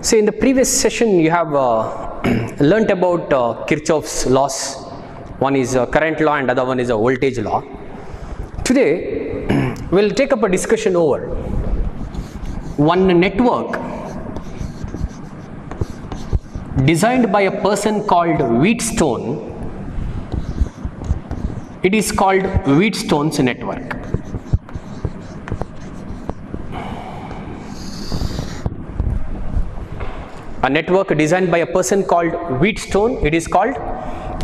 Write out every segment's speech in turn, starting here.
So in the previous session you have uh, learnt about uh, Kirchhoff's laws. One is uh, current law and other one is a voltage law. Today we'll take up a discussion over one network designed by a person called Wheatstone. It is called Wheatstone's network. A network designed by a person called Wheatstone. It is called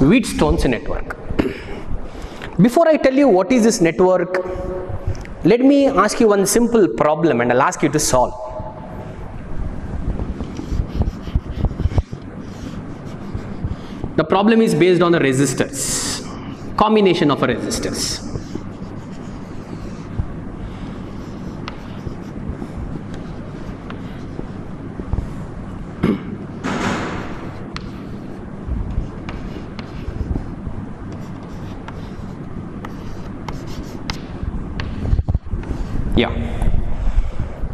Wheatstone's network. Before I tell you what is this network, let me ask you one simple problem and I'll ask you to solve. The problem is based on the resistors, combination of resistors.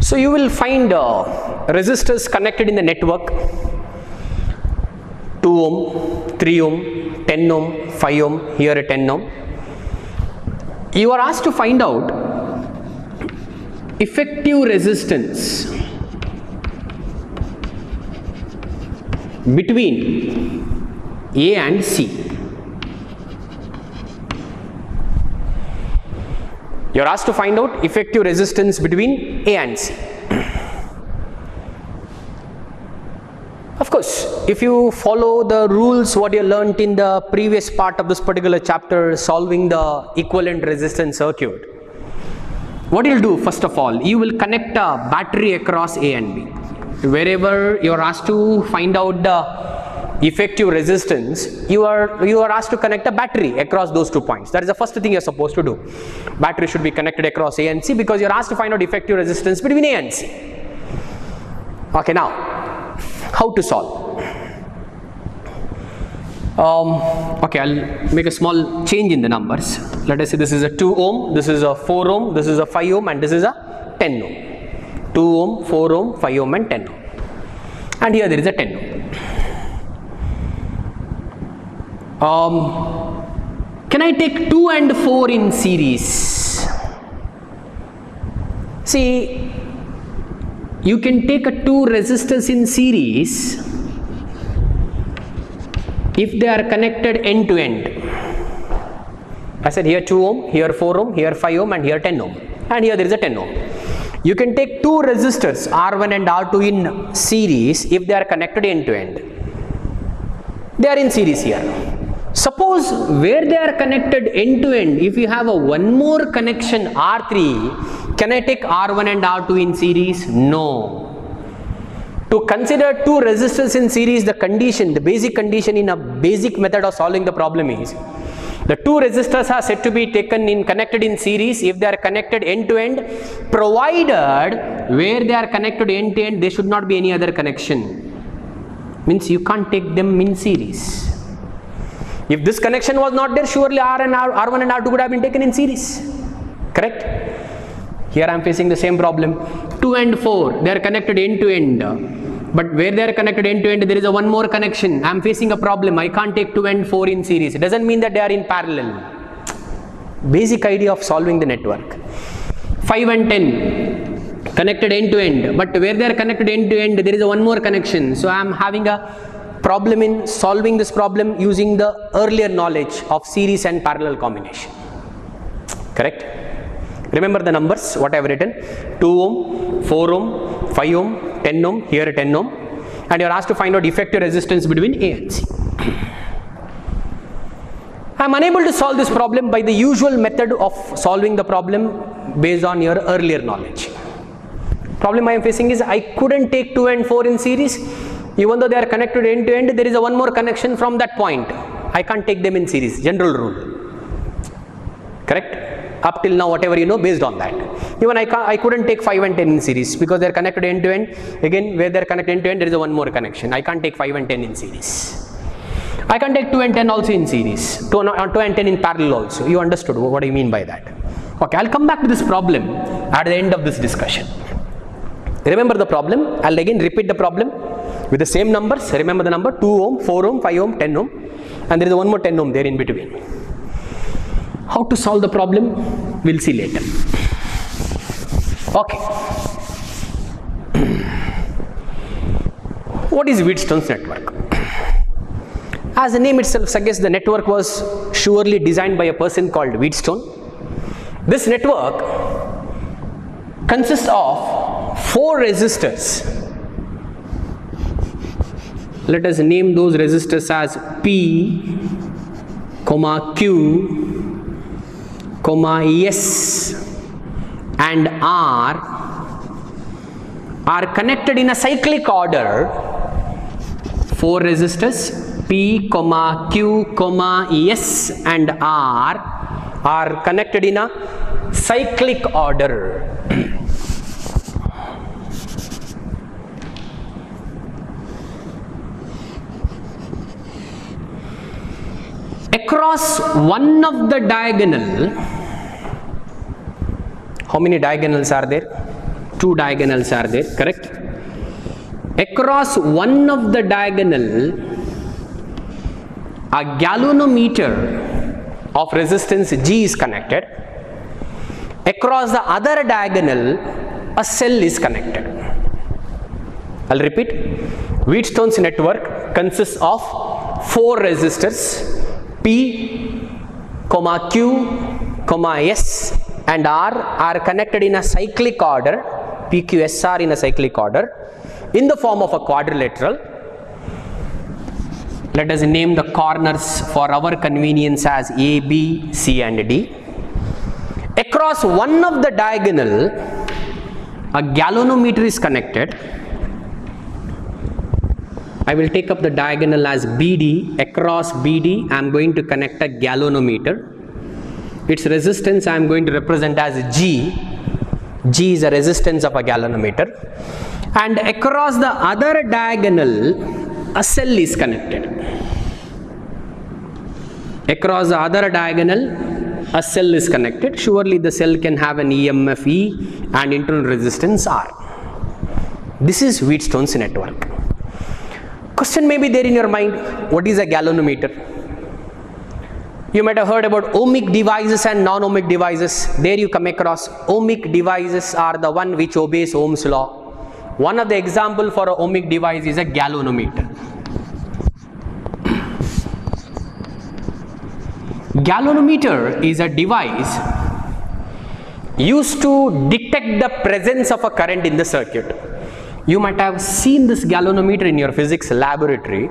So you will find uh, resistors connected in the network 2 ohm, 3 ohm, 10 ohm, 5 ohm, here a 10 ohm. You are asked to find out effective resistance between A and C. You are asked to find out effective resistance between A and C. Of course, if you follow the rules what you learnt in the previous part of this particular chapter solving the equivalent resistance circuit, what you'll do first of all, you will connect a battery across A and B. Wherever you're asked to find out the effective resistance, you are you are asked to connect a battery across those two points. That is the first thing you're supposed to do. Battery should be connected across A and C because you're asked to find out effective resistance between A and C. Okay, now how to solve? Um, okay, I'll make a small change in the numbers. Let us say this is a 2 ohm, this is a 4 ohm, this is a 5 ohm, and this is a 10 ohm. 2 ohm, 4 ohm, 5 ohm, and 10 ohm. And here there is a 10 ohm. Um, can I take 2 and 4 in series? See, you can take a two resistors in series if they are connected end to end. I said here 2 ohm, here 4 ohm, here 5 ohm, and here 10 ohm, and here there is a 10 ohm. You can take two resistors R1 and R2 in series if they are connected end to end. They are in series here. Suppose where they are connected end to end, if you have a one more connection R3, can I take R1 and R2 in series? No. To consider two resistors in series, the condition, the basic condition in a basic method of solving the problem is the two resistors are said to be taken in connected in series if they are connected end to end, provided where they are connected end to end, there should not be any other connection. Means you can't take them in series. If this connection was not there, surely R and R, R1 and R2 would have been taken in series. Correct? Here I am facing the same problem. 2 and 4, they are connected end to end. But where they are connected end to end, there is a one more connection. I am facing a problem. I can't take 2 and 4 in series. It doesn't mean that they are in parallel. Basic idea of solving the network. 5 and 10, connected end to end. But where they are connected end to end, there is a one more connection. So I am having a problem in solving this problem using the earlier knowledge of series and parallel combination. Correct? Remember the numbers what I have written 2 ohm, 4 ohm, 5 ohm, 10 ohm, here 10 ohm and you are asked to find out effective resistance between A and C. I am unable to solve this problem by the usual method of solving the problem based on your earlier knowledge. Problem I am facing is I couldn't take 2 and 4 in series even though they are connected end to end there is a one more connection from that point. I can't take them in series general rule. Correct? up till now whatever you know based on that. Even I, I couldn't take 5 and 10 in series because they are connected end to end. Again where they are connected end to end there is a one more connection. I can't take 5 and 10 in series. I can take 2 and 10 also in series. 2, uh, 2 and 10 in parallel also. You understood what I mean by that. Okay I'll come back to this problem at the end of this discussion. Remember the problem? I'll again repeat the problem with the same numbers. Remember the number 2 ohm, 4 ohm, 5 ohm, 10 ohm, and there is one more 10 ohm there in between. How to solve the problem? We'll see later. Okay. what is Wheatstone's network? As the name itself suggests, the network was surely designed by a person called Wheatstone. This network consists of four resistors. Let us name those resistors as P, comma Q, comma S, and R are connected in a cyclic order. Four resistors P, comma Q, comma S, and R are connected in a cyclic order. Across one of the diagonal, how many diagonals are there? Two diagonals are there, correct? Across one of the diagonal, a galvanometer of resistance G is connected. Across the other diagonal, a cell is connected. I'll repeat. Wheatstone's network consists of four resistors P, comma Q, comma S and R are connected in a cyclic order PQSR in a cyclic order in the form of a quadrilateral let us name the corners for our convenience as A, B, C and D. Across one of the diagonal, a galvanometer is connected. I will take up the diagonal as BD. Across BD, I am going to connect a galvanometer. Its resistance I am going to represent as G. G is the resistance of a galvanometer. And across the other diagonal, a cell is connected. Across the other diagonal, a cell is connected. Surely the cell can have an EMF E and internal resistance R. This is Wheatstone's network. Question may be there in your mind, what is a galvanometer? You might have heard about ohmic devices and non-ohmic devices. There you come across ohmic devices are the one which obeys Ohm's law. One of the example for a ohmic device is a galvanometer. Galvanometer is a device used to detect the presence of a current in the circuit. You might have seen this galvanometer in your physics laboratory.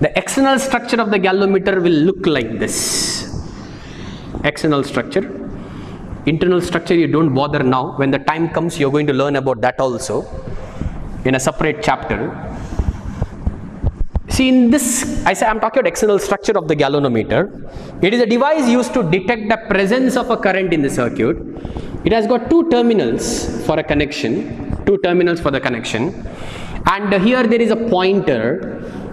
The external structure of the galvanometer will look like this. External structure. Internal structure you don't bother now. When the time comes you're going to learn about that also in a separate chapter. See in this, I say I'm talking about external structure of the galvanometer. It is a device used to detect the presence of a current in the circuit. It has got two terminals for a connection, two terminals for the connection. And here there is a pointer,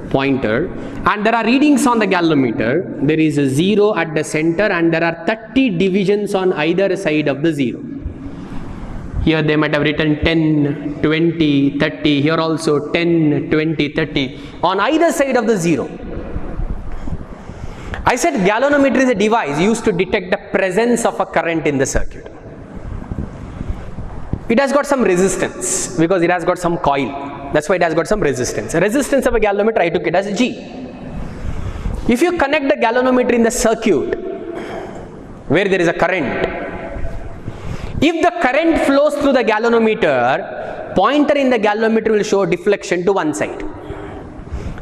pointer, and there are readings on the galvanometer. There is a zero at the center and there are 30 divisions on either side of the zero. Here they might have written 10, 20, 30. Here also 10, 20, 30 on either side of the zero. I said galvanometer is a device used to detect the presence of a current in the circuit. It has got some resistance because it has got some coil. That's why it has got some resistance. Resistance of a galvanometer I took it as G. If you connect the galvanometer in the circuit where there is a current if the current flows through the galvanometer, pointer in the galvanometer will show deflection to one side.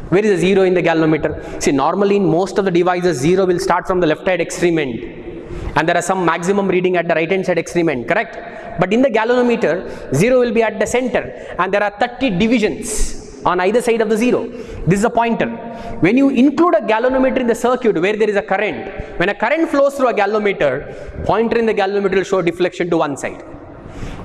Where is the zero in the galvanometer? See, normally in most of the devices, zero will start from the left side extreme end. And there are some maximum reading at the right hand side extreme end, correct? But in the galvanometer, zero will be at the center. And there are 30 divisions on either side of the zero. This is a pointer. When you include a galvanometer in the circuit where there is a current, when a current flows through a galvanometer, pointer in the galvanometer will show deflection to one side.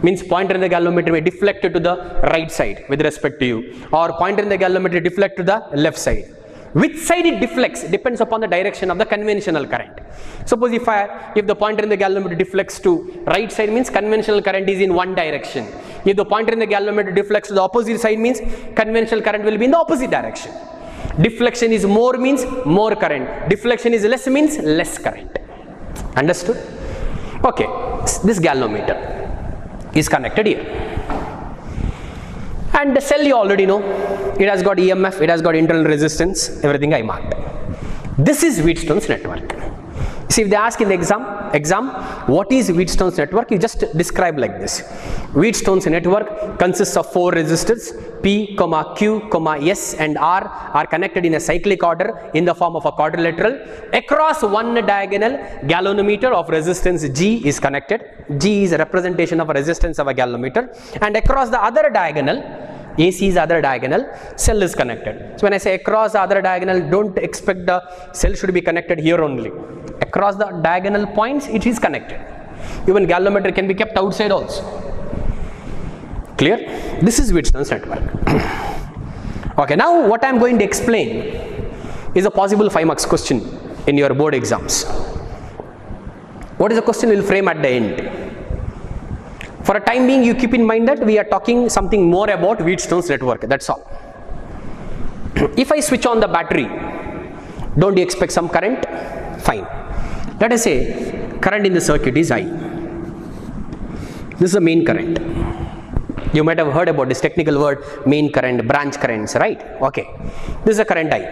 Means pointer in the galvanometer may deflect to the right side with respect to you. Or pointer in the galvanometer deflect to the left side. which side it deflects depends upon the direction of the conventional current. Suppose if i if the pointer in the galvanometer deflects to right side means conventional current is in one direction. If the pointer in the galvanometer deflects to the opposite side means conventional current will be in the opposite direction. Deflection is more means more current. Deflection is less means less current. Understood? Okay. This galvanometer is connected here. And the cell you already know. It has got emf it has got internal resistance everything i marked. This is wheatstone's network see if they ask in the exam exam what is wheatstone's network? You just describe like this. Wheatstone's network consists of four resistors. P comma q comma s and r are connected in a cyclic order in the form of a quadrilateral. Across one diagonal galvanometer of resistance g is connected. G is a representation of a resistance of a galvanometer. And across the other diagonal AC is other diagonal, cell is connected. So when I say across the other diagonal, don't expect the cell should be connected here only. Across the diagonal points, it is connected. Even galvanometer can be kept outside also. Clear? This is Wheatstone's network. okay, now what I am going to explain is a possible 5 marks question in your board exams. What is the question will frame at the end? For a time being, you keep in mind that we are talking something more about Wheatstone's network. That's all. if I switch on the battery, don't you expect some current? Fine. Let us say current in the circuit is I. This is the main current. You might have heard about this technical word main current, branch currents, right? Okay. This is a current I.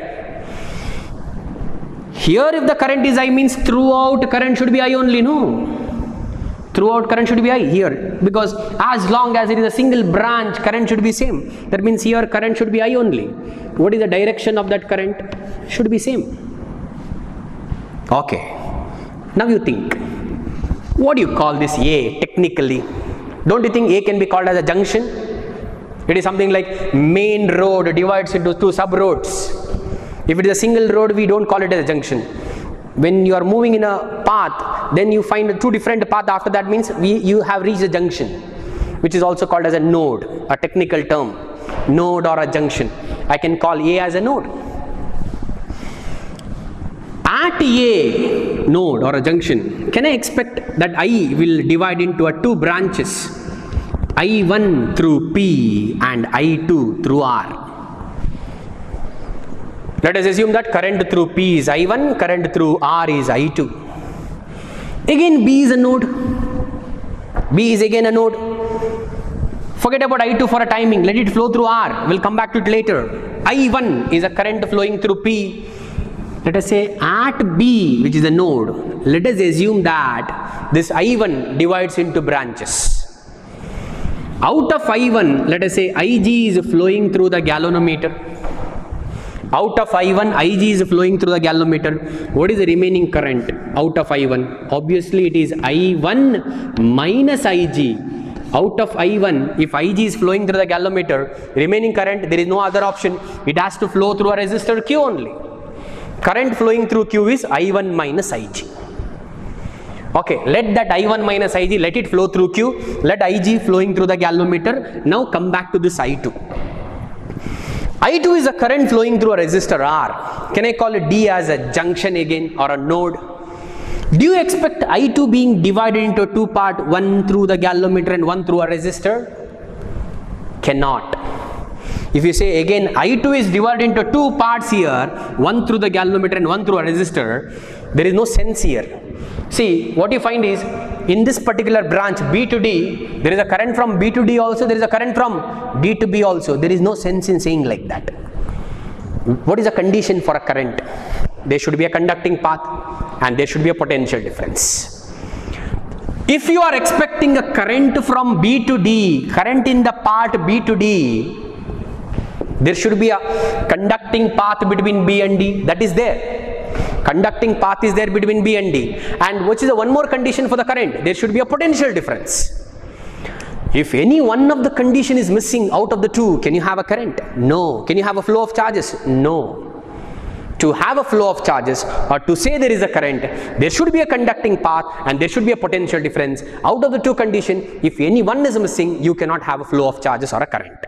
Here, if the current is I means throughout current should be I only, no? throughout current should be I here because as long as it is a single branch current should be same that means here current should be I only what is the direction of that current should be same okay now you think what do you call this A technically? Don't you think A can be called as a junction? It is something like main road divides into two sub roads if it is a single road we don't call it as a junction. When you are moving in a path then you find two different path. After that means we, you have reached a junction which is also called as a node a technical term. Node or a junction. I can call a as a node at a node or a junction can i expect that i will divide into a two branches i1 through p and i2 through r let us assume that current through P is I1, current through R is I2. Again B is a node. B is again a node. Forget about I2 for a timing. Let it flow through R. We'll come back to it later. I1 is a current flowing through P. Let us say at B, which is a node, let us assume that this I1 divides into branches. Out of I1, let us say IG is flowing through the galvanometer out of I1, IG is flowing through the galvanometer. What is the remaining current out of I1? Obviously, it is I1 minus IG. Out of I1, if IG is flowing through the galvanometer, remaining current, there is no other option. It has to flow through a resistor Q only. Current flowing through Q is I1 minus IG. Okay, let that I1 minus IG, let it flow through Q. Let IG flowing through the galvanometer. Now come back to this I2. I2 is a current flowing through a resistor R. Can I call it D as a junction again or a node? Do you expect I2 being divided into two part, one through the galvanometer and one through a resistor? Cannot. If you say again I2 is divided into two parts here, one through the galvanometer and one through a resistor, there is no sense here. See, what you find is in this particular branch B to D, there is a current from B to D also, there is a current from D to B also. There is no sense in saying like that. What is the condition for a current? There should be a conducting path and there should be a potential difference. If you are expecting a current from B to D, current in the part B to D, there should be a conducting path between B and D. That is there. Conducting path is there between B and D. And which is the one more condition for the current? There should be a potential difference. If any one of the condition is missing out of the two can you have a current? No. Can you have a flow of charges? No. To have a flow of charges or to say there is a current there should be a conducting path and there should be a potential difference. Out of the two condition if any one is missing you cannot have a flow of charges or a current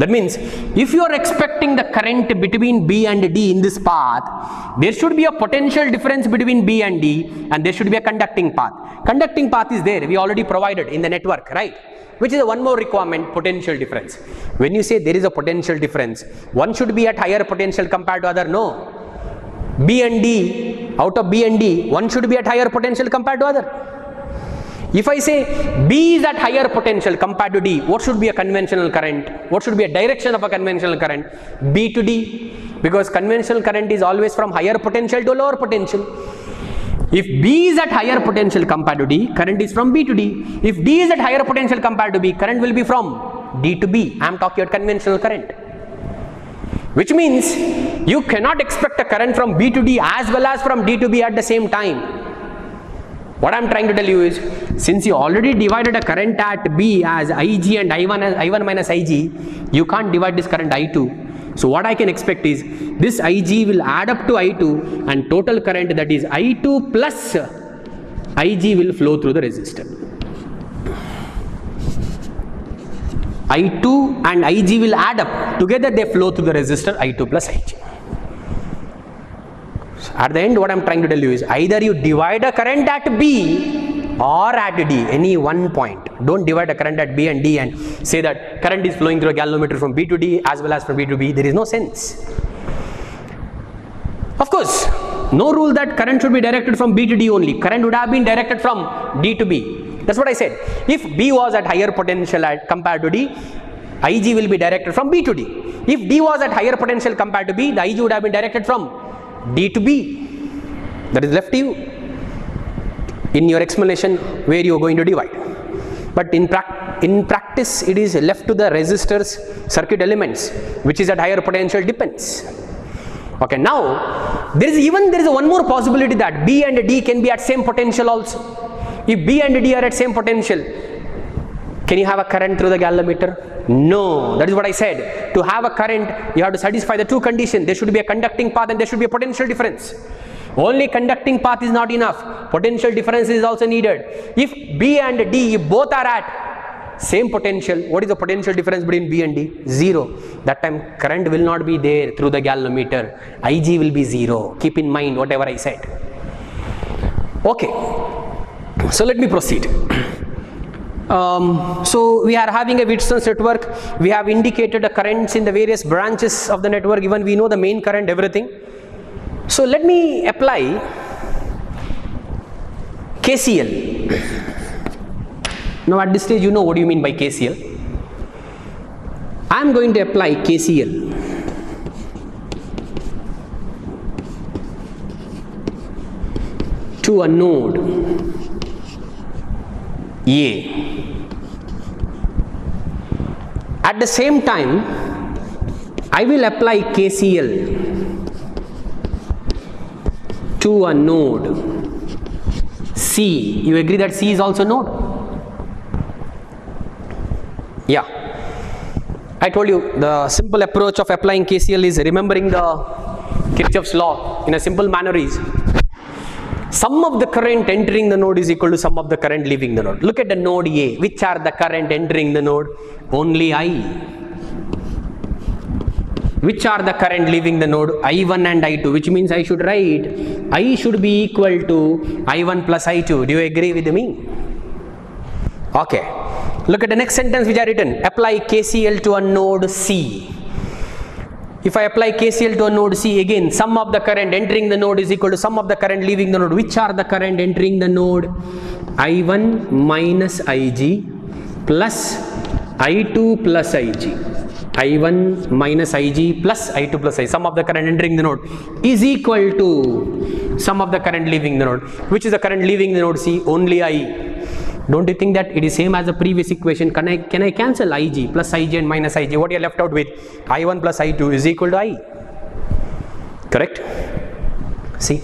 That means if you are expecting the current between B and D in this path, there should be a potential difference between B and D and there should be a conducting path. Conducting path is there, we already provided in the network, right? Which is one more requirement, potential difference. When you say there is a potential difference, one should be at higher potential compared to other, no. B and D, out of B and D, one should be at higher potential compared to other. If I say B is at higher potential compared to D, what should be a conventional current? What should be a direction of a conventional current? B to D. Because conventional current is always from higher potential to lower potential. If B is at higher potential compared to D, current is from B to D. If D is at higher potential compared to B, current will be from D to B. I am talking about conventional current. Which means you cannot expect a current from B to D as well as from D to B at the same time. What I am trying to tell you is, since you already divided a current at B as Ig and I1 as I1 minus Ig, you can't divide this current I2. So what I can expect is, this Ig will add up to I2 and total current that is I2 plus Ig will flow through the resistor. I2 and Ig will add up. Together they flow through the resistor I2 plus Ig. At the end what I am trying to tell you is either you divide a current at B or at D, any one point. Don't divide a current at B and D and say that current is flowing through a galvanometer from B to D as well as from B to B. There is no sense. Of course, no rule that current should be directed from B to D only. Current would have been directed from D to B. That's what I said. If B was at higher potential at, compared to D, Ig will be directed from B to D. If D was at higher potential compared to B, the Ig would have been directed from D to B. That is left to you in your explanation where you are going to divide. But in, in practice, it is left to the resistors, circuit elements, which is at higher potential depends. Okay, now there is even there is one more possibility that B and D can be at same potential also. If B and D are at same potential, can you have a current through the galvanometer? No, that is what I said. To have a current, you have to satisfy the two conditions. There should be a conducting path and there should be a potential difference. Only conducting path is not enough. Potential difference is also needed. If B and D if both are at same potential, what is the potential difference between B and D? Zero. That time current will not be there through the galvanometer. Ig will be zero. Keep in mind whatever I said. Okay. So let me proceed. Um, so we are having a Wheatstone's network. We have indicated the currents in the various branches of the network. Even we know the main current, everything. So let me apply KCL. Now at this stage, you know what do you mean by KCL. I am going to apply KCL. to a node A. At the same time, I will apply KCL to a node C. You agree that C is also node? Yeah. I told you the simple approach of applying KCL is remembering the Kirchhoff's law in a simple manner is sum of the current entering the node is equal to sum of the current leaving the node. Look at the node A. Which are the current entering the node? Only I. Which are the current leaving the node? I1 and I2, which means I should write I should be equal to I1 plus I2. Do you agree with me? Okay. Look at the next sentence which I written. Apply KCL to a node C. If I apply KCL to a node C again, sum of the current entering the node is equal to sum of the current leaving the node. Which are the current entering the node? I1 minus IG plus I2 plus IG. I1 minus Ig plus I2 plus I. Sum of the current entering the node is equal to sum of the current leaving the node. Which is the current leaving the node C? Only I. Don't you think that it is same as the previous equation? Can I can I cancel Ig plus Ig and minus Ig? What you left out with? I1 plus I2 is equal to I. Correct? See?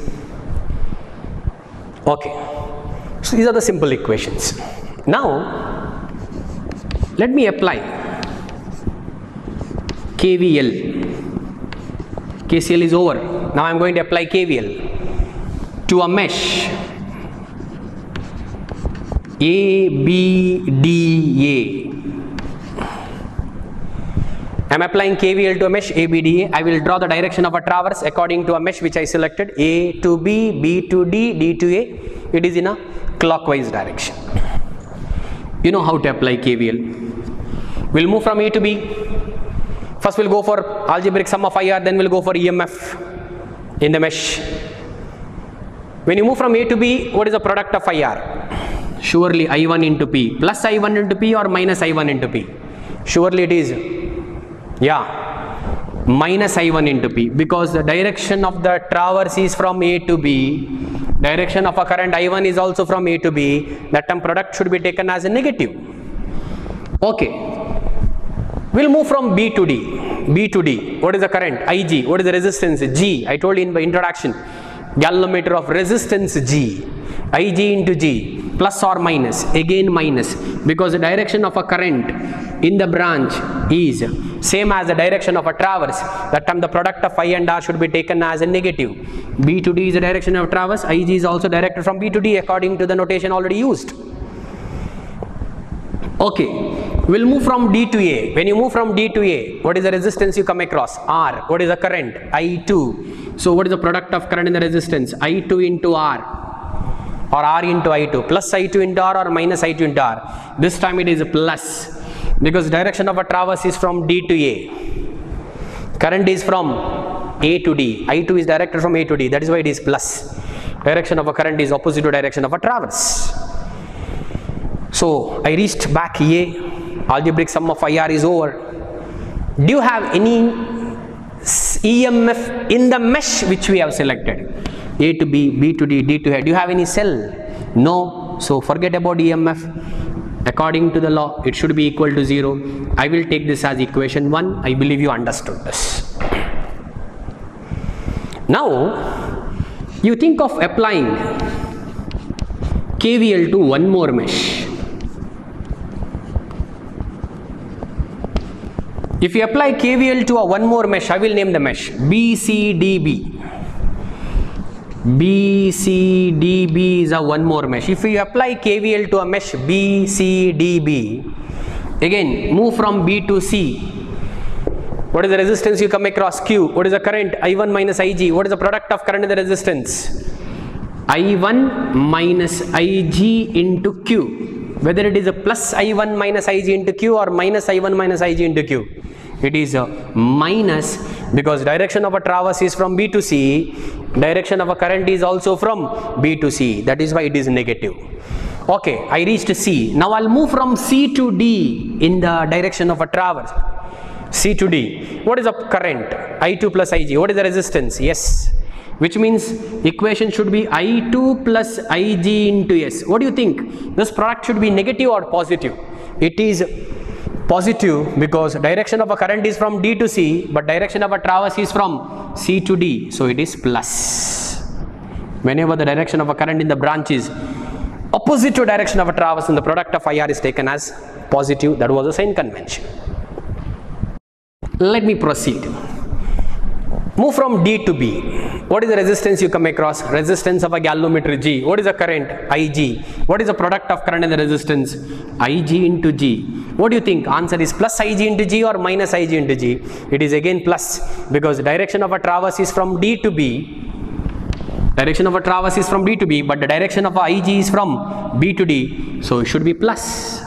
Okay. So these are the simple equations. Now let me apply KVL. KCL is over. Now I am going to apply KVL to a mesh A, B, D, A. I'm applying KVL to a mesh ABDA. I will draw the direction of a traverse according to a mesh which I selected A to B, B to D, D to A. It is in a clockwise direction. You know how to apply KVL. We'll move from A to B. First we'll go for algebraic sum of IR, then we'll go for EMF in the mesh. When you move from A to B, what is the product of IR? Surely I1 into P plus I1 into P or minus I1 into P? Surely it is, yeah, minus I1 into P because the direction of the traverse is from A to B. Direction of a current I1 is also from A to B. That term product should be taken as a negative. Okay. We'll move from B to D. B to D. What is the current? Ig. What is the resistance? G. I told you in the introduction. Galvanometer of resistance G. Ig into G. Plus or minus. Again minus. Because the direction of a current in the branch is same as the direction of a traverse. That time the product of I and R should be taken as a negative. B to D is the direction of traverse. Ig is also directed from B to D according to the notation already used. Okay, we'll move from D to A. When you move from D to A, what is the resistance you come across? R. What is the current? I2. So what is the product of current in the resistance? I2 into R or R into I2 plus I2 into R or minus I2 into R. This time it is plus because direction of a traverse is from D to A. Current is from A to D. I2 is directed from A to D. That is why it is plus. Direction of a current is opposite to direction of a traverse. So I reached back A, algebraic sum of IR is over. Do you have any EMF in the mesh which we have selected? A to B, B to D, D to A. Do you have any cell? No. So forget about EMF. According to the law, it should be equal to 0. I will take this as equation 1. I believe you understood this. Now, you think of applying KVL to one more mesh. If you apply KVL to a one more mesh, I will name the mesh BCDB. BCDB is a one more mesh. If you apply KVL to a mesh BCDB, again move from B to C. What is the resistance you come across? Q. What is the current? I1 minus IG. What is the product of current and the resistance? I1 minus IG into Q. Whether it is a plus I1 minus IG into Q or minus I1 minus IG into Q. It is a minus because direction of a traverse is from B to C. Direction of a current is also from B to C. That is why it is negative. Okay, I reached C. Now I'll move from C to D in the direction of a traverse. C to D. What is the current? I2 plus IG. What is the resistance? S. Which means equation should be I2 plus IG into S. What do you think? This product should be negative or positive? It is positive because direction of a current is from D to C, but direction of a traverse is from C to D. So it is plus. Whenever the direction of a current in the branch is opposite to direction of a traverse, then the product of IR is taken as positive. That was the sign convention. Let me proceed. Move from D to B. What is the resistance you come across? Resistance of a galvanometer G. What is the current? IG. What is the product of current and the resistance? IG into G. What do you think? Answer is plus IG into G or minus IG into G. It is again plus because direction of a traverse is from D to B. Direction of a traverse is from D to B, but the direction of a IG is from B to D. So it should be plus.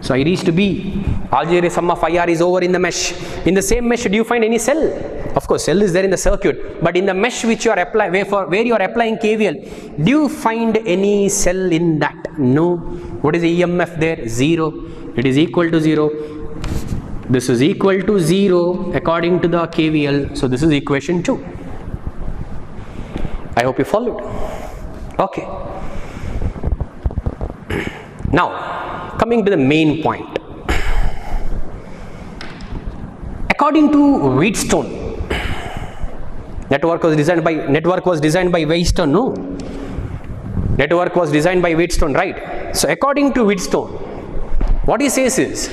So I reached B. Algebraic sum of IR is over in the mesh. In the same mesh, do you find any cell? Of course, cell is there in the circuit, but in the mesh which you are applying, where, for, where you are applying KVL, do you find any cell in that? No. What is the EMF there? Zero. It is equal to zero. This is equal to zero according to the KVL. So this is equation two. I hope you followed. Okay. Now, coming to the main point. According to Wheatstone, network was designed by network was designed by Wheatstone, no? Network was designed by Wheatstone, right? So according to Wheatstone, what he says is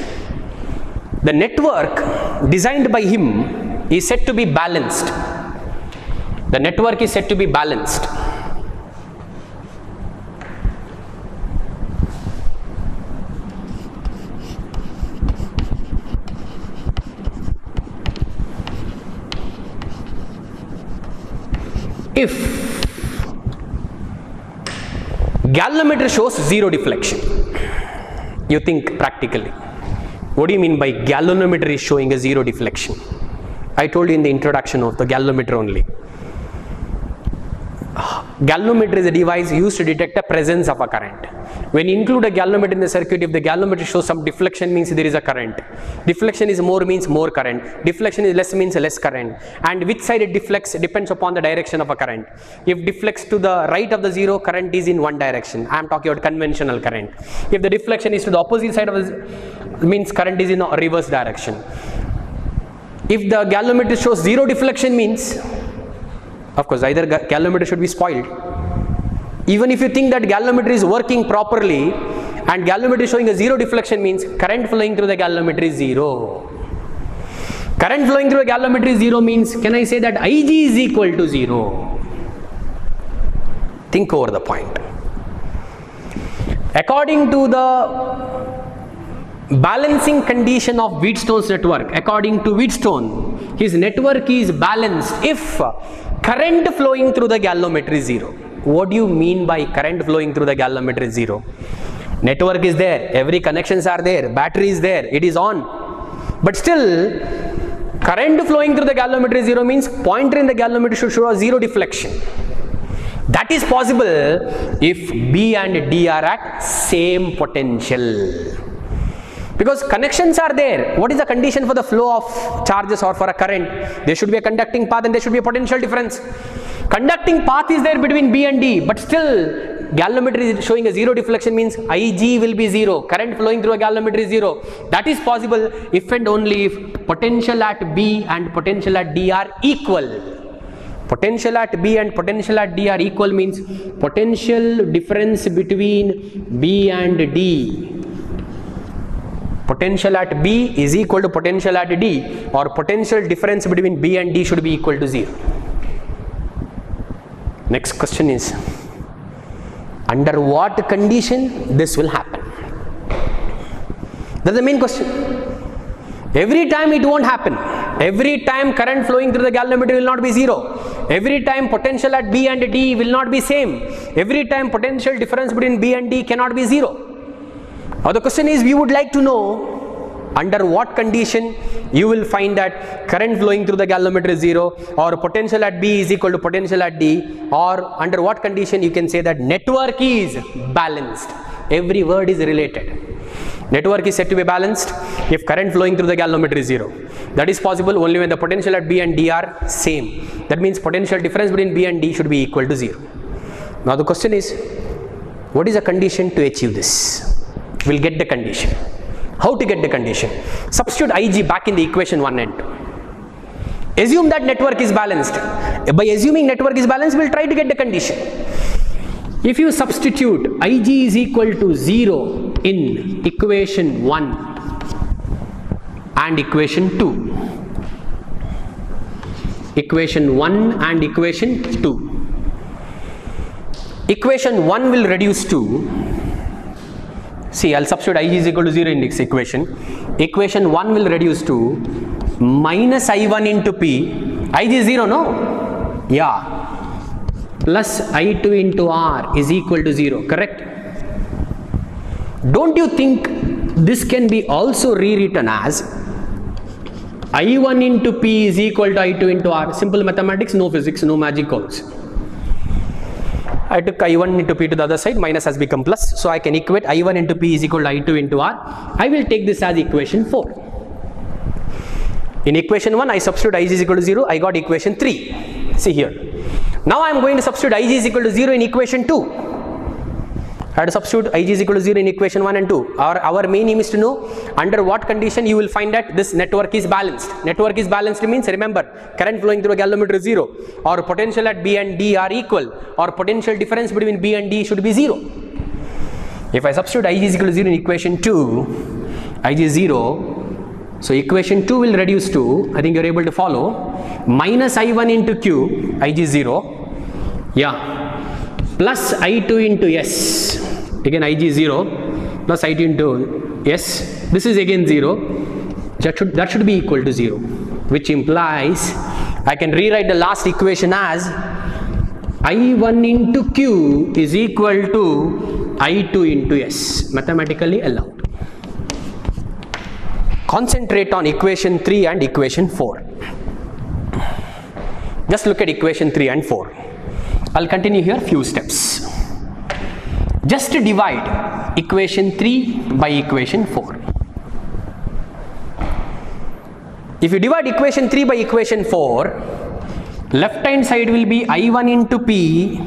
the network designed by him is said to be balanced. The network is said to be balanced. If galvanometer shows zero deflection you think practically. What do you mean by galvanometer is showing a zero deflection? I told you in the introduction of the galvanometer only. Galvanometer is a device used to detect the presence of a current when you include a galvanometer in the circuit if the galvanometer shows some deflection means there is a current. Deflection is more means more current. Deflection is less means less current. And which side it deflects depends upon the direction of a current. If deflects to the right of the zero current is in one direction. I am talking about conventional current. If the deflection is to the opposite side of the means current is in a reverse direction. If the galvanometer shows zero deflection means of course either ga- galvanometer should be spoiled even if you think that galvanometer is working properly and galvanometer is showing a zero deflection means current flowing through the galvanometer is zero current flowing through a galvanometer is zero means can i say that ig is equal to zero think over the point according to the balancing condition of Wheatstone's network. According to Wheatstone, his network is balanced if current flowing through the galvanometer is zero. What do you mean by current flowing through the galvanometer is zero? Network is there, every connections are there, battery is there, it is on. But still, current flowing through the galvanometer is zero means pointer in the galvanometer should show a zero deflection. That is possible if B and D are at same potential because connections are there. What is the condition for the flow of charges or for a current? There should be a conducting path and there should be a potential difference. Conducting path is there between b and d but still galvanometer is showing a zero deflection means ig will be zero. Current flowing through a galvanometer is zero. That is possible if and only if potential at b and potential at d are equal. Potential at b and potential at d are equal means potential difference between b and d potential at B is equal to potential at D or potential difference between B and D should be equal to 0. Next question is under what condition this will happen? That's the main question. Every time it won't happen. Every time current flowing through the galvanometer will not be zero. Every time potential at B and D will not be same. Every time potential difference between B and D cannot be zero. Now the question is we would like to know under what condition you will find that current flowing through the galvanometer is zero or potential at B is equal to potential at D or under what condition you can say that network is balanced. Every word is related. Network is said to be balanced if current flowing through the galvanometer is zero. That is possible only when the potential at B and D are same. That means potential difference between B and D should be equal to zero. Now the question is what is the condition to achieve this? Will get the condition. How to get the condition? Substitute Ig back in the equation 1 and 2. Assume that network is balanced. By assuming network is balanced, we'll try to get the condition. If you substitute Ig is equal to 0 in equation 1 and equation 2, equation 1 and equation 2, equation 1 will reduce to See, I'll substitute i is equal to 0 in this equation. Equation 1 will reduce to minus i1 into p. i is 0, no? Yeah. Plus i2 into r is equal to 0, correct? Don't you think this can be also rewritten as i1 into p is equal to i2 into r? Simple mathematics, no physics, no magic calls. I took I1 into P to the other side, minus has become plus. So I can equate I1 into P is equal to I2 into R. I will take this as equation 4. In equation 1, I substitute I is equal to 0, I got equation 3. See here. Now I am going to substitute I is equal to 0 in equation 2. Had to substitute Ig is equal to 0 in equation 1 and 2. Our, our main aim is to know under what condition you will find that this network is balanced. Network is balanced means remember current flowing through a galvanometer is 0 or potential at B and D are equal or potential difference between B and D should be 0. If I substitute Ig is equal to 0 in equation 2, Ig is 0, so equation 2 will reduce to, I think you are able to follow, minus I1 into Q, Ig is 0, yeah, plus I2 into S, again Ig is 0, plus I2 into S, this is again 0, that should, that should be equal to 0, which implies I can rewrite the last equation as I1 into Q is equal to I2 into S. Mathematically allowed. Concentrate on equation 3 and equation 4. Just look at equation 3 and 4. I'll continue here few steps. Just divide equation 3 by equation 4. If you divide equation 3 by equation 4, left hand side will be I1 into P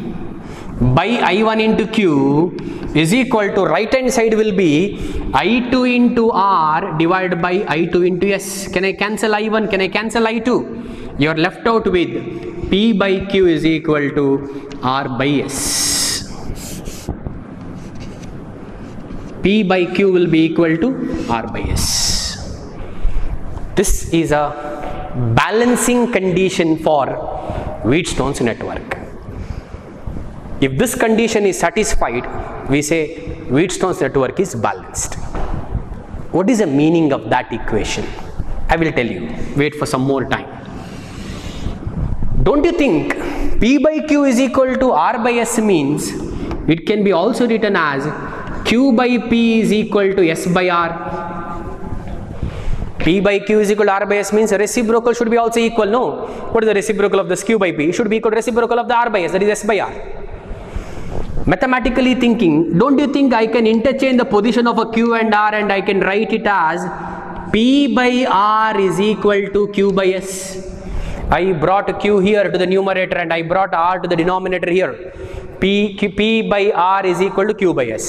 by I1 into Q is equal to right hand side will be I2 into R divided by I2 into S. Can I cancel I1? Can I cancel I2? You are left out with P by Q is equal to R by S. P by Q will be equal to R by S. This is a balancing condition for Wheatstone's network. If this condition is satisfied, we say Wheatstone's network is balanced. What is the meaning of that equation? I will tell you. Wait for some more time. Don't you think P by Q is equal to R by S means it can be also written as Q by P is equal to S by R P by Q is equal to R by S means reciprocal should be also equal. No. What is the reciprocal of this Q by P? It should be equal to reciprocal of the R by S. That is S by R. Mathematically thinking, don't you think I can interchange the position of a Q and R and I can write it as P by R is equal to Q by S. I brought Q here to the numerator and I brought R to the denominator here. P, Q, P by R is equal to Q by S.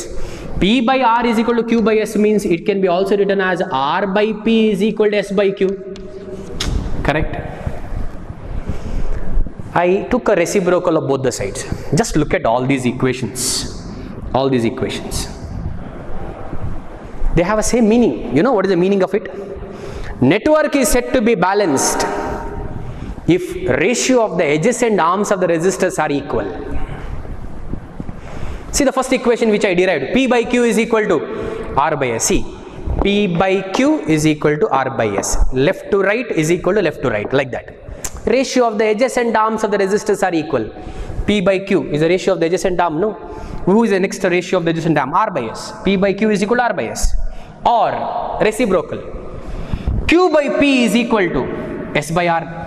P by R is equal to Q by S means it can be also written as R by P is equal to S by Q. Correct? I took a reciprocal of both the sides. Just look at all these equations. All these equations. They have a same meaning. You know what is the meaning of it? Network is said to be balanced if ratio of the adjacent arms of the resistors are equal. See the first equation which I derived. P by Q is equal to R by S. See, P by Q is equal to R by S. Left to right is equal to left to right like that. Ratio of the adjacent arms of the resistors are equal. P by Q is the ratio of the adjacent arm. No. Who is the next ratio of the adjacent arm? R by S. P by Q is equal to R by S. Or reciprocal. Q by P is equal to S by R.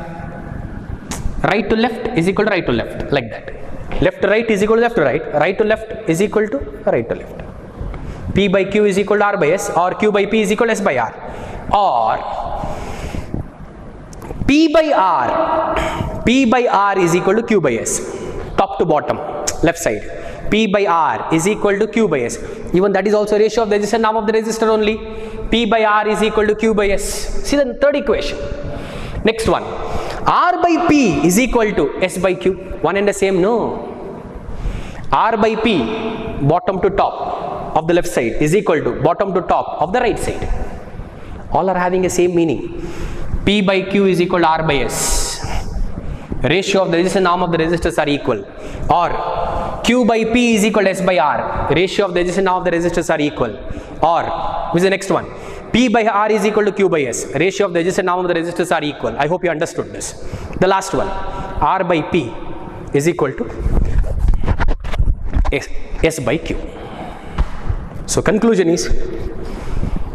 Right to left is equal to right to left like that. Left to right is equal to left to right. Right to left is equal to right to left. P by q is equal to r by s or q by p is equal to s by r. Or p by r p by r is equal to q by s. Top to bottom left side. P by r is equal to q by s. Even that is also ratio of the adjacent arm of the resistor only. P by r is equal to q by s. See the third equation. Next one r by p is equal to s by q. One and the same no. R by p bottom to top of the left side is equal to bottom to top of the right side. All are having the same meaning. P by q is equal to r by s. Ratio of the resistance arm of the resistors are equal. Or q by p is equal to s by r. Ratio of the resistance arm of the resistors are equal. Or which is the next one P by R is equal to Q by S. Ratio of the adjacent now of the resistors are equal. I hope you understood this. The last one, R by P is equal to S, S by Q. So conclusion is,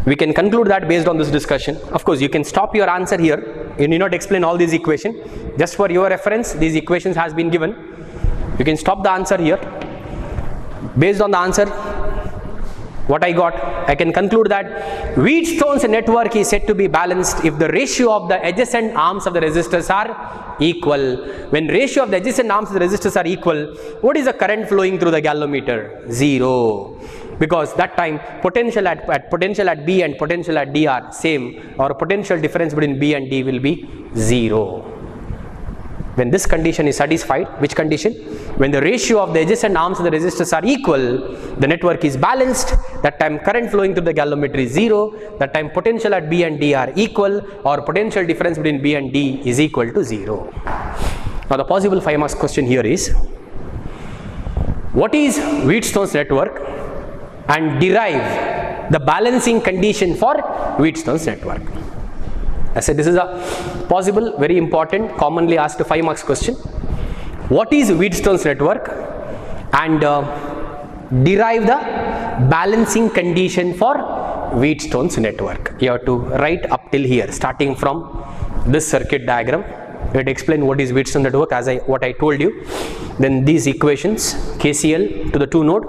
we can conclude that based on this discussion. Of course, you can stop your answer here. You need not explain all these equations. Just for your reference, these equations has been given. You can stop the answer here. Based on the answer, what I got, I can conclude that Wheatstone's network is said to be balanced if the ratio of the adjacent arms of the resistors are equal. When ratio of the adjacent arms of the resistors are equal, what is the current flowing through the galvanometer? Zero. Because that time potential at, at potential at B and potential at D are same or potential difference between B and D will be zero. When this condition is satisfied, which condition? When the ratio of the adjacent arms of the resistors are equal, the network is balanced, that time current flowing through the galvanometer is zero, that time potential at B and D are equal or potential difference between B and D is equal to zero. Now the possible 5 marks question here is, what is Wheatstone's network and derive the balancing condition for Wheatstone's network. I said this is a possible, very important, commonly asked 5 marks question. what is Wheatstone's network and uh, derive the balancing condition for Wheatstone's network. You have to write up till here starting from this circuit diagram. Have explain what is Wheatstone network as I what I told you. Then these equations KCL to the two node.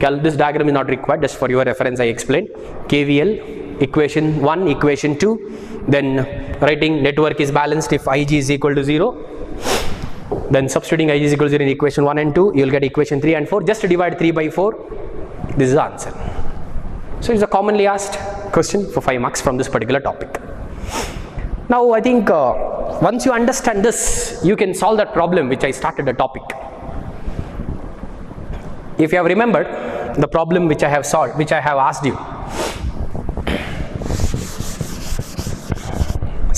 Cal this diagram is not required just for your reference I explained. KVL equation 1 equation 2 then writing network is balanced. If Ig is equal to 0 then substituting i is equal to 0 in equation 1 and 2 you will get equation 3 and 4 just divide 3 by 4 this is the answer. So it's a commonly asked question for 5 marks from this particular topic. Now i think uh, once you understand this you can solve that problem which i started the topic. If you have remembered the problem which i have solved which i have asked you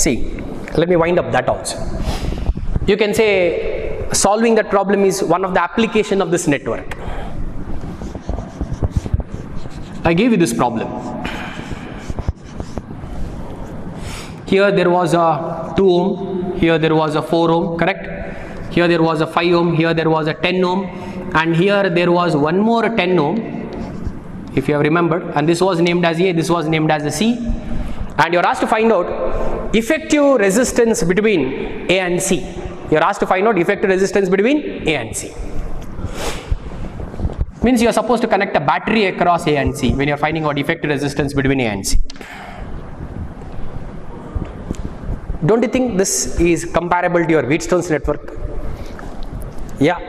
see let me wind up that also. You can say solving that problem is one of the application of this network. I gave you this problem. Here there was a 2 ohm here there was a 4 ohm correct? Here there was a 5 ohm here there was a 10 ohm and here there was one more 10 ohm if you have remembered and this was named as a this was named as a c. And you are asked to find out effective resistance between a and c. You are asked to find out effective resistance between a and c. Means you are supposed to connect a battery across a and c when you are finding out effective resistance between a and c. Don't you think this is comparable to your Wheatstone's network? Yeah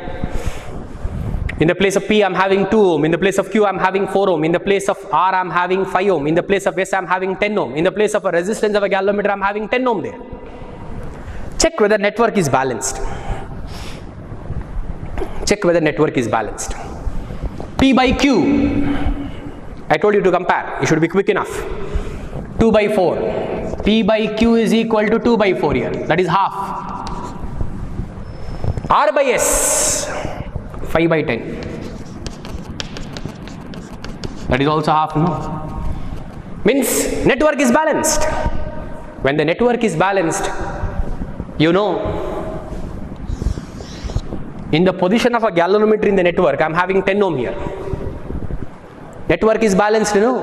in the place of P I'm having 2 ohm, in the place of Q I'm having 4 ohm, in the place of R I'm having 5 ohm, in the place of S I'm having 10 ohm, in the place of a resistance of a galvanometer I'm having 10 ohm there. Check whether network is balanced. Check whether network is balanced. P by Q, I told you to compare, you should be quick enough. 2 by 4, P by Q is equal to 2 by 4 here, that is half. R by S, 5 by 10 that is also half no? Means network is balanced. When the network is balanced you know in the position of a galvanometer in the network i'm having 10 ohm here. Network is balanced you know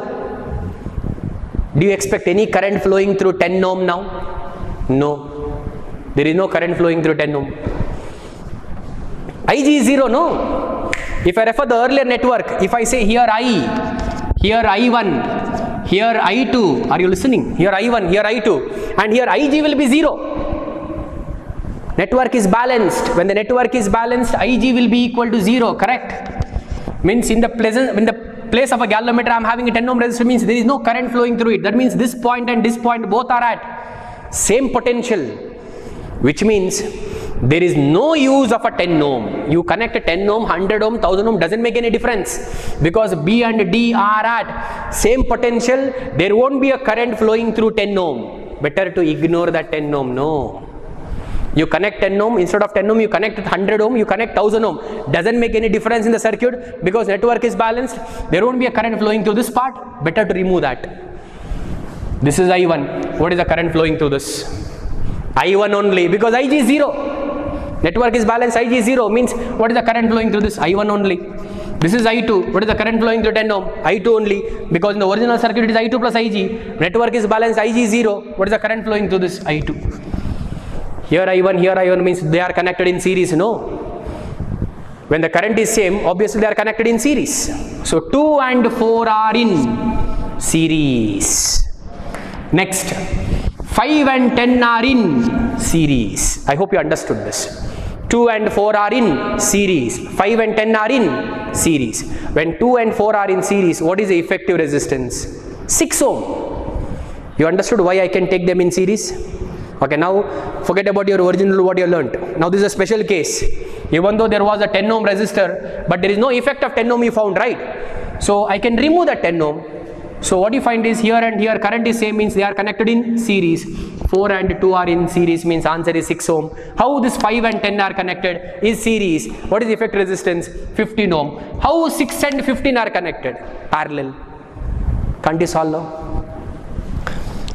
do you expect any current flowing through 10 ohm now? No. There is no current flowing through 10 ohm Ig is 0, no? If I refer the earlier network, if I say here I, here I1, here I2, are you listening? Here I1, here I2, and here Ig will be 0. Network is balanced. When the network is balanced, Ig will be equal to 0, correct? Means in the pleasant, in the place of a galvanometer, I am having a 10 ohm resistor, means there is no current flowing through it. That means this point and this point both are at same potential, which means there is no use of a 10 ohm. You connect a 10 ohm 100 ohm 1000 ohm doesn't make any difference. Because b and d are at same potential there won't be a current flowing through 10 ohm. Better to ignore that 10 ohm no. You connect 10 ohm instead of 10 ohm you connect 100 ohm you connect 1000 ohm. Doesn't make any difference in the circuit because network is balanced. There won't be a current flowing through this part better to remove that. This is i1 what is the current flowing through this? I1 only because ig is 0 network is balanced. Ig 0 means what is the current flowing through this? I1 only. This is i2 what is the current flowing through 10 ohm? I2 only. Because in the original circuit it is i2 plus ig network is balanced. Ig 0 what is the current flowing through this? I2 here i1 here i1 means they are connected in series no? When the current is same obviously they are connected in series. So 2 and 4 are in series. Next. 5 and 10 are in series. I hope you understood this 2 and 4 are in series. 5 and 10 are in series. When 2 and 4 are in series what is the effective resistance? 6 ohm. You understood why i can take them in series? Okay now forget about your original what you learnt. Now this is a special case. Even though there was a 10 ohm resistor but there is no effect of 10 ohm you found right? So i can remove that 10 ohm so what you find is here and here current is same means they are connected in series. 4 and 2 are in series means answer is 6 ohm. How this 5 and 10 are connected is series. What is effect resistance? 15 ohm. How 6 and 15 are connected? Parallel. Can't you solve now?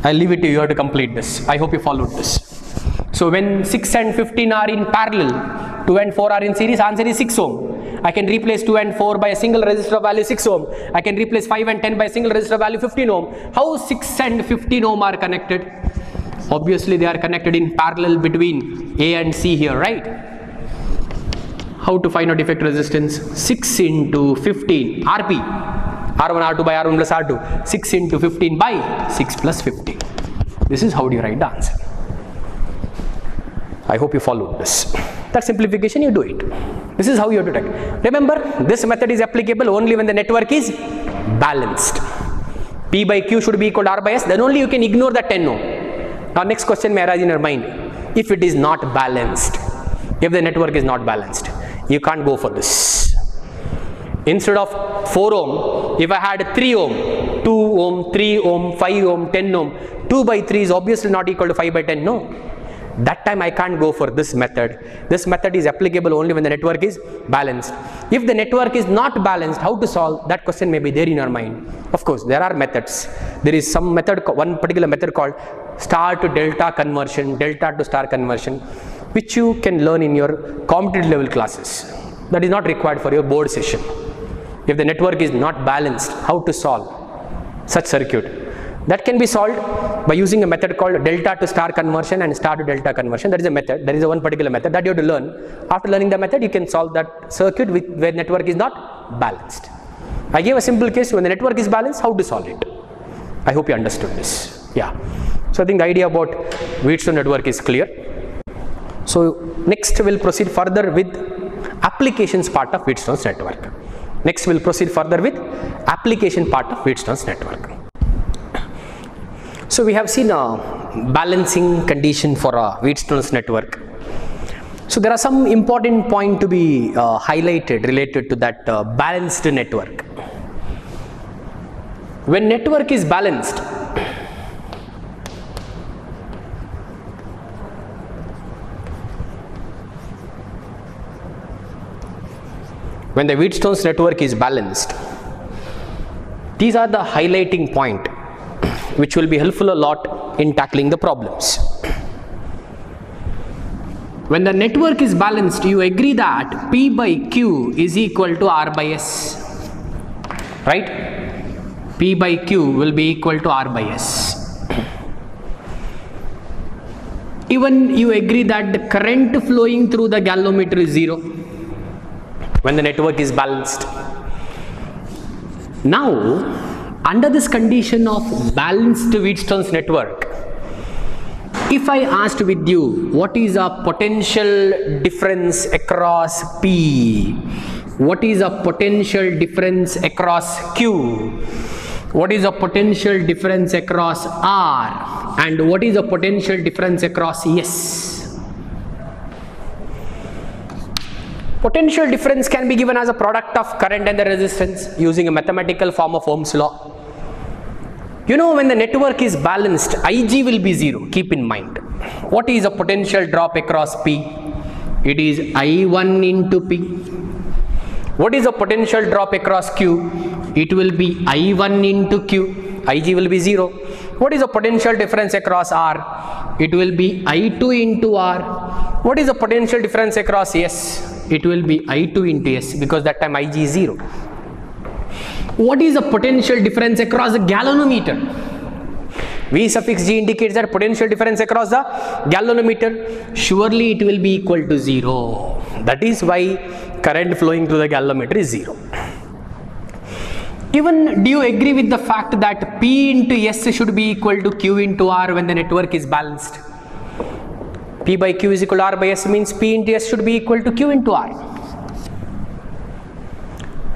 I'll leave it to you, you have to complete this. I hope you followed this. So when 6 and 15 are in parallel, 2 and 4 are in series, answer is 6 ohm. I can replace 2 and 4 by a single resistor value 6 ohm. I can replace 5 and 10 by a single resistor value 15 ohm. How 6 and 15 ohm are connected? Obviously they are connected in parallel between A and C here, right? How to find out effective resistance? 6 into 15 RP. R1 R2 by R1 plus R2. 6 into 15 by 6 plus 15. This is how do you write the answer. I hope you followed this. That simplification you do it. This is how you have to take. Remember, this method is applicable only when the network is balanced. P by Q should be equal to R by S. Then only you can ignore the 10 ohm. Now next question may arise in your mind. If it is not balanced, if the network is not balanced, you can't go for this. Instead of 4 ohm, if I had 3 ohm, 2 ohm, 3 ohm, 5 ohm, 10 ohm, 2 by 3 is obviously not equal to 5 by 10. No. That time I can't go for this method. This method is applicable only when the network is balanced. If the network is not balanced, how to solve? That question may be there in your mind. Of course, there are methods. There is some method, one particular method called star to delta conversion, delta to star conversion, which you can learn in your competitive level classes. That is not required for your board session. If the network is not balanced, how to solve such circuit? That can be solved by using a method called delta to star conversion and star to delta conversion. That is a method. There is a one particular method that you have to learn. After learning the method, you can solve that circuit with, where network is not balanced. I gave a simple case when the network is balanced, how to solve it. I hope you understood this. Yeah. So I think the idea about Wheatstone network is clear. So next we'll proceed further with applications part of Wheatstone's network. Next we'll proceed further with application part of Wheatstone's network. So we have seen a balancing condition for a Wheatstone's network. So there are some important point to be uh, highlighted related to that uh, balanced network. When network is balanced, when the Wheatstone's network is balanced, these are the highlighting point which will be helpful a lot in tackling the problems. When the network is balanced, you agree that P by Q is equal to R by S. Right? P by Q will be equal to R by S. Even you agree that the current flowing through the galvanometer is zero when the network is balanced. Now, under this condition of balanced Wheatstone's network, if I asked with you what is a potential difference across P, what is a potential difference across Q, what is a potential difference across R, and what is a potential difference across S? Potential difference can be given as a product of current and the resistance using a mathematical form of Ohm's law. You know when the network is balanced, Ig will be 0, keep in mind. What is a potential drop across P? It is I1 into P. What is a potential drop across Q? It will be I1 into Q. Ig will be 0. What is the potential difference across R? It will be I2 into R. What is the potential difference across S? It will be I2 into S because that time Ig is 0. What is the potential difference across the galvanometer? V suffix G indicates that potential difference across the galvanometer. Surely it will be equal to 0. That is why current flowing through the galvanometer is 0. Even do you agree with the fact that P into S should be equal to Q into R when the network is balanced? P by Q is equal to R by S means P into S should be equal to Q into R.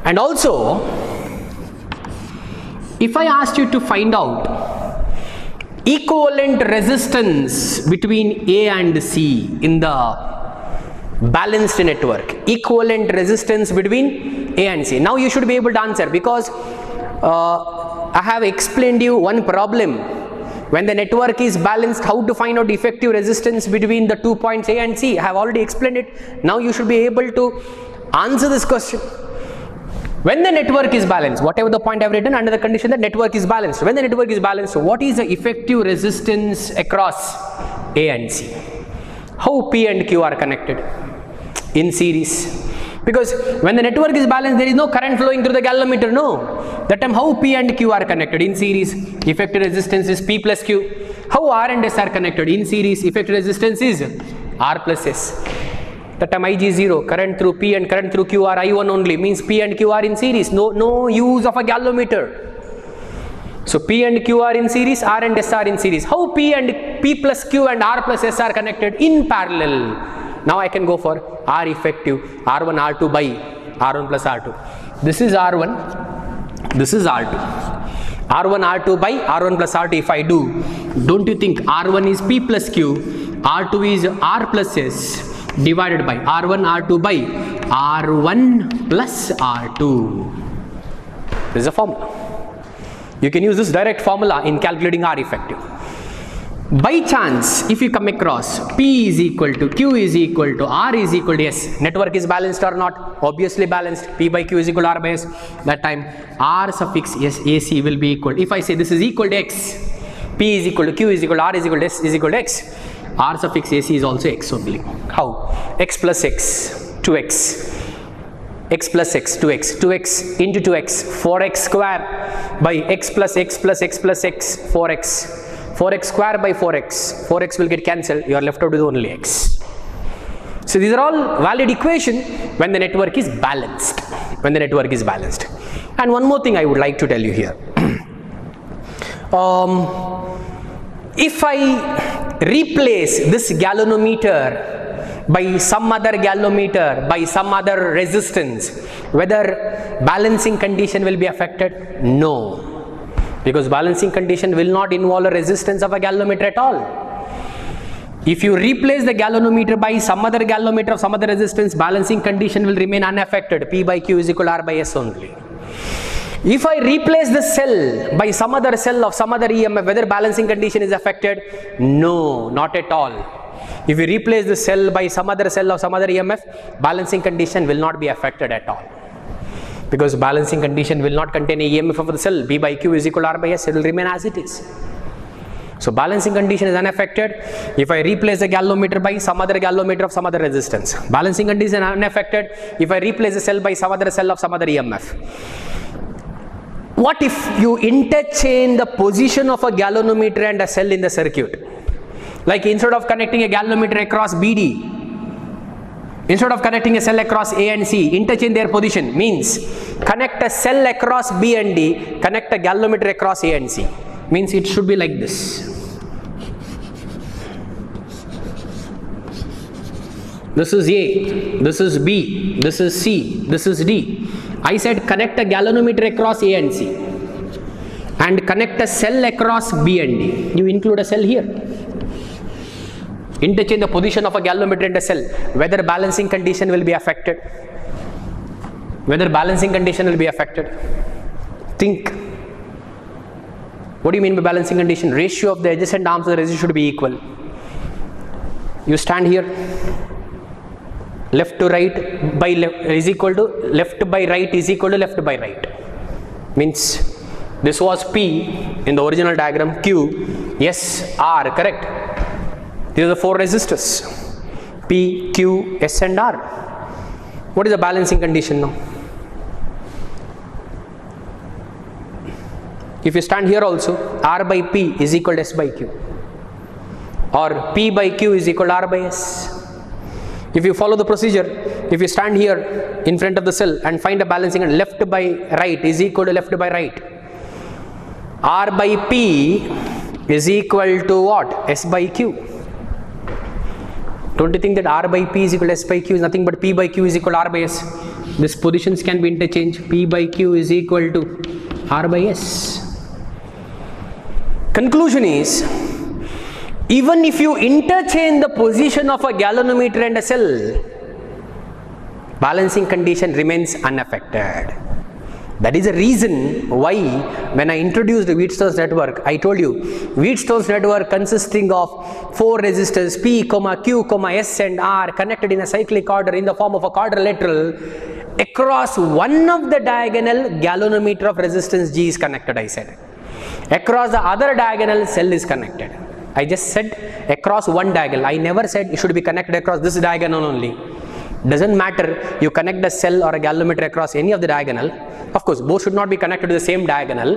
And also, if I asked you to find out equivalent resistance between A and C in the balanced network, equivalent resistance between A and C. Now you should be able to answer because uh, I have explained you one problem when the network is balanced how to find out effective resistance between the two points A and C. I have already explained it. Now you should be able to answer this question. When the network is balanced, whatever the point I have written under the condition that network is balanced. When the network is balanced, what is the effective resistance across A and C? How P and Q are connected? in series because when the network is balanced there is no current flowing through the galvanometer no that time how p and q are connected in series effective resistance is p plus q how r and s are connected in series effective resistance is r plus s that time ig 0 current through p and current through q are i1 only means p and q are in series no no use of a galvanometer so P and Q are in series, R and S are in series. How P and P plus Q and R plus S are connected in parallel? Now I can go for R effective R1 R2 by R1 plus R2. This is R1, this is R2. R1 R2 by R1 plus R2 if I do, don't you think R1 is P plus Q, R2 is R plus S divided by R1 R2 by R1 plus R2. This is a formula. You can use this direct formula in calculating R effective. By chance, if you come across P is equal to Q is equal to R is equal to S, network is balanced or not? Obviously balanced. P by Q is equal to R by S. That time R suffix S AC will be equal. If I say this is equal to X, P is equal to Q is equal to R is equal to S is equal to X. R suffix AC is also X only. How? X plus X, 2X x. Plus x 2x 2x into 2x 4x square by x plus x plus x plus x 4x 4x square by 4x 4x will get cancelled. You are left out with only x. So these are all valid equation when the network is balanced. When the network is balanced. And one more thing i would like to tell you here. Um, if i replace this galvanometer by some other galvanometer by some other resistance. Whether balancing condition will be affected? No. Because balancing condition will not involve a resistance of a galvanometer at all. If you replace the galvanometer by some other galvanometer of some other resistance balancing condition will remain unaffected. P by q is equal to r by s only if I replace the cell by some other cell of some other EMF, whether balancing condition is affected? No, not at all. If you replace the cell by some other cell of some other EMF, balancing condition will not be affected at all. Because balancing condition will not contain a EMF of the cell, B by Q is equal to R by S, it will remain as it is. So balancing condition is unaffected. If I replace the galvanometer by some other galvanometer of some other resistance, balancing condition unaffected. If I replace the cell by some other cell of some other EMF. What if you interchange the position of a galvanometer and a cell in the circuit? Like instead of connecting a galvanometer across BD, instead of connecting a cell across A and C, interchange their position means connect a cell across B and D, connect a galvanometer across A and C. Means it should be like this. This is A, this is B, this is C, this is D. I said connect a galvanometer across A and C and connect a cell across B and D. You include a cell here. Interchange the position of a galvanometer and a cell. Whether balancing condition will be affected. Whether balancing condition will be affected. Think. What do you mean by balancing condition? Ratio of the adjacent arms of the resistor should be equal. You stand here left to right by left is equal to left by right is equal to left by right. Means this was p in the original diagram q s r correct? These are the four resistors p q s and r. What is the balancing condition now? If you stand here also r by p is equal to s by q. Or p by q is equal to r by s if you follow the procedure, if you stand here in front of the cell and find a balancing and left by right is equal to left by right. R by P is equal to what? S by Q. Don't you think that R by P is equal to S by Q is nothing but P by Q is equal to R by S? These positions can be interchanged. P by Q is equal to R by S. Conclusion is even if you interchange the position of a galvanometer and a cell, balancing condition remains unaffected. That is the reason why when I introduced the Wheatstone's network, I told you Wheatstone's network consisting of four resistors P, Q, S and R connected in a cyclic order in the form of a quadrilateral across one of the diagonal galvanometer of resistance G is connected I said. Across the other diagonal cell is connected. I just said across one diagonal. I never said it should be connected across this diagonal only. Doesn't matter you connect a cell or a galvanometer across any of the diagonal. Of course, both should not be connected to the same diagonal.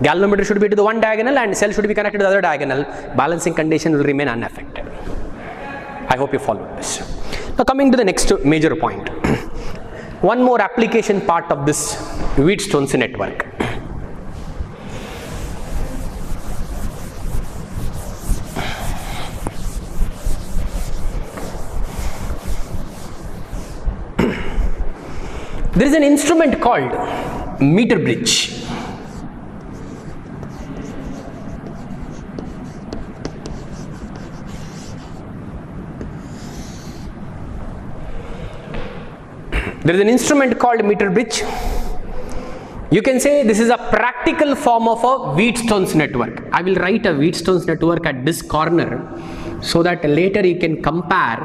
Galvanometer should be to the one diagonal and cell should be connected to the other diagonal. Balancing condition will remain unaffected. I hope you followed this. Now coming to the next major point. One more application part of this Wheatstone's network. There is an instrument called meter bridge. There is an instrument called meter bridge. You can say this is a practical form of a Wheatstone's network. I will write a Wheatstone's network at this corner so that later you can compare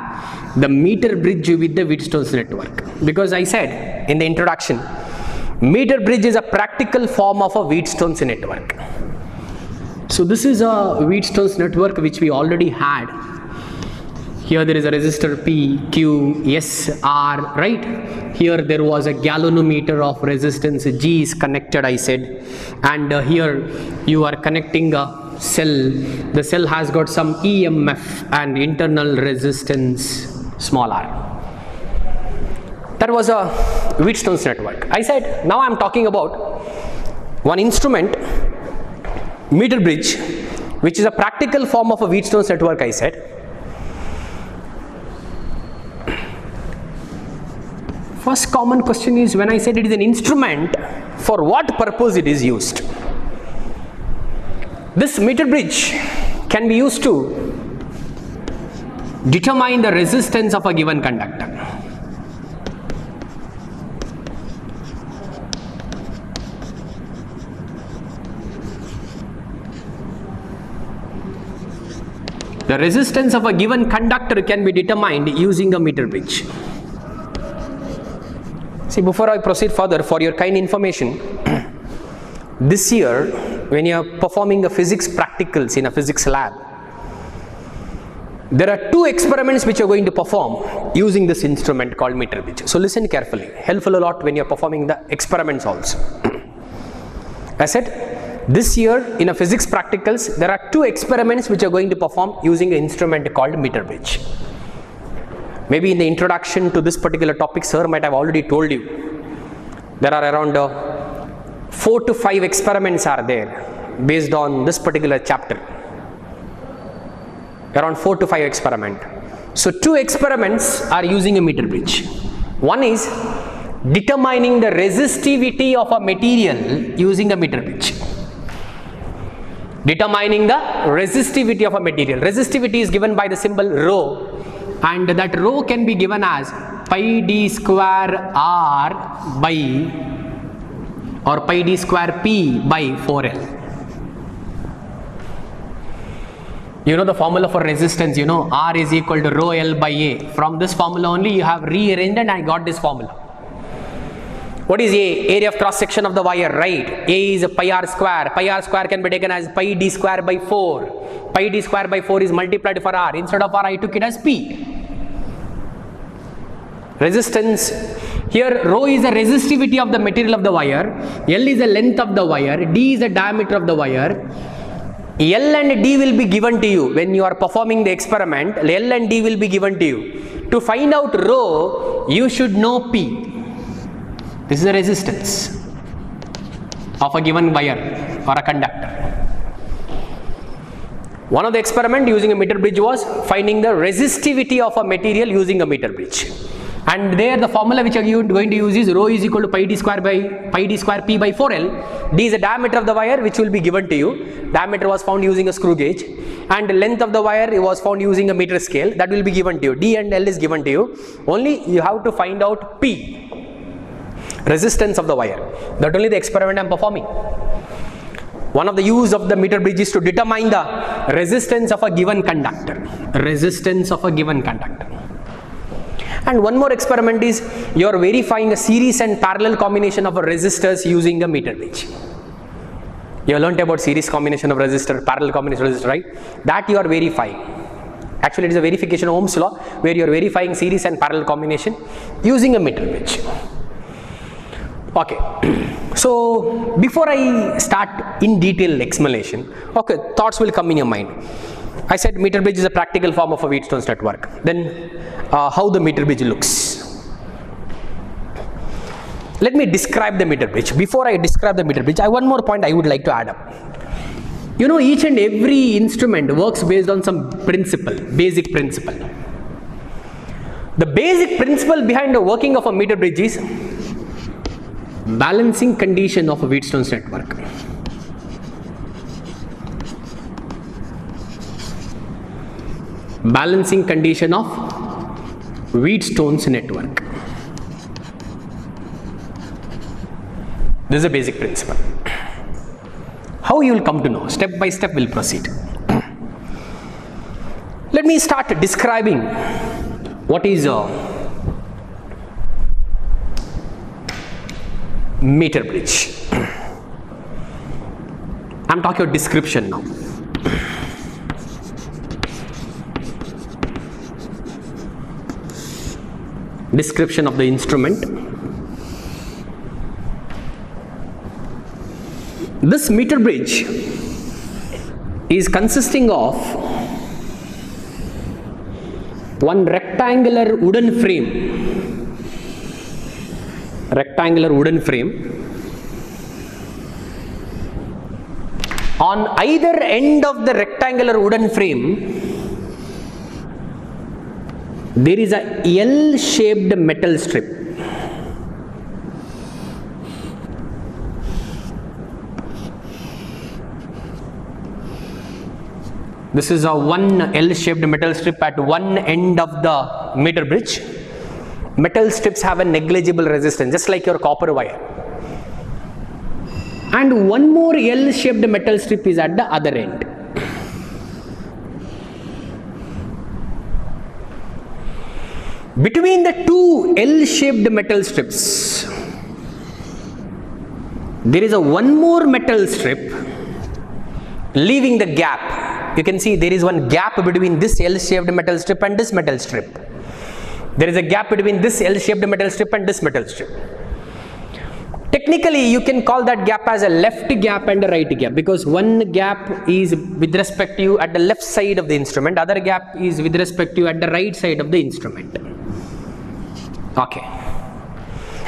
the meter bridge with the Wheatstone's network. Because I said in the introduction, meter bridge is a practical form of a Wheatstone's network. So this is a Wheatstone's network which we already had here there is a resistor P, Q, S, R, right? Here there was a galvanometer of resistance G is connected, I said. And uh, here you are connecting a cell. The cell has got some EMF and internal resistance small r. That was a Wheatstone's network. I said, now I am talking about one instrument, meter bridge, which is a practical form of a Wheatstone's network, I said. First common question is when I said it is an instrument, for what purpose it is used? This meter bridge can be used to determine the resistance of a given conductor. The resistance of a given conductor can be determined using a meter bridge. See, before I proceed further, for your kind information, this year, when you are performing a physics practicals in a physics lab, there are two experiments which you are going to perform using this instrument called meter bridge. So listen carefully, helpful a lot when you are performing the experiments also. I said, this year in a physics practicals, there are two experiments which are going to perform using an instrument called meter bridge. Maybe in the introduction to this particular topic, sir might have already told you. There are around uh, four to five experiments are there based on this particular chapter. Around four to five experiment. So two experiments are using a meter bridge. One is determining the resistivity of a material using a meter bridge. Determining the resistivity of a material. Resistivity is given by the symbol rho and that rho can be given as pi d square r by or pi d square p by 4l you know the formula for resistance you know r is equal to rho l by a. From this formula only you have rearranged and i got this formula. What is a? Area of cross section of the wire right? A is pi r square. Pi r square can be taken as pi d square by 4 pi d square by 4 is multiplied for r. Instead of r i took it as p resistance. Here rho is the resistivity of the material of the wire. L is the length of the wire. D is the diameter of the wire. L and d will be given to you when you are performing the experiment. L and d will be given to you. To find out rho you should know p. This is the resistance of a given wire or a conductor. One of the experiment using a meter bridge was finding the resistivity of a material using a meter bridge. And there the formula which you are going to use is rho is equal to pi d square by pi d square p by 4l. D is the diameter of the wire which will be given to you. Diameter was found using a screw gauge and the length of the wire was found using a meter scale that will be given to you. D and L is given to you. Only you have to find out P resistance of the wire. That only the experiment I am performing. One of the use of the meter bridge is to determine the resistance of a given conductor. Resistance of a given conductor. And one more experiment is you are verifying a series and parallel combination of a resistors using a meter bridge. You have learnt about series combination of resistor, parallel combination of resistor, right? That you are verifying. Actually, it is a verification of Ohm's law where you are verifying series and parallel combination using a meter bridge. Okay, so before I start in detail explanation, okay, thoughts will come in your mind. I said meter bridge is a practical form of a Wheatstone's network. Then, uh, how the meter bridge looks. Let me describe the meter bridge. Before I describe the meter bridge, I one more point I would like to add up. You know, each and every instrument works based on some principle, basic principle. The basic principle behind the working of a meter bridge is balancing condition of a Wheatstone's network. Balancing condition of Wheatstone's network. This is a basic principle. How you will come to know? Step by step we'll proceed. Let me start describing what is a meter bridge. I'm talking about description now. Description of the instrument. This meter bridge is consisting of one rectangular wooden frame rectangular wooden frame on either end of the rectangular wooden frame there is a L shaped metal strip. This is a one L shaped metal strip at one end of the meter bridge. Metal strips have a negligible resistance just like your copper wire. And one more L shaped metal strip is at the other end between the two L shaped metal strips there is a one more metal strip leaving the gap you can see there is one gap between this L shaped metal strip and this metal strip there is a gap between this L shaped metal strip and this metal strip. Technically, you can call that gap as a left gap and a right gap because one gap is with respect to you at the left side of the instrument, other gap is with respect to you at the right side of the instrument. Okay.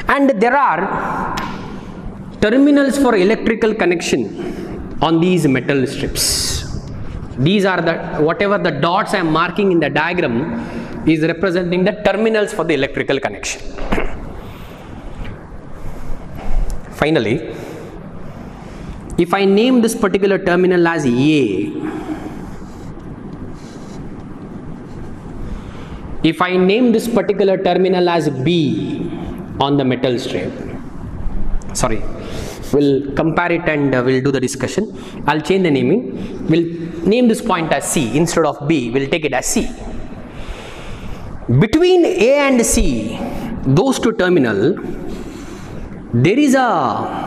And there are terminals for electrical connection on these metal strips. These are the whatever the dots I am marking in the diagram is representing the terminals for the electrical connection. Finally, if I name this particular terminal as A, if I name this particular terminal as B on the metal strip, sorry, we'll compare it and uh, we'll do the discussion. I'll change the naming. We'll name this point as C instead of B, we'll take it as C between A and C, those two terminal, there is a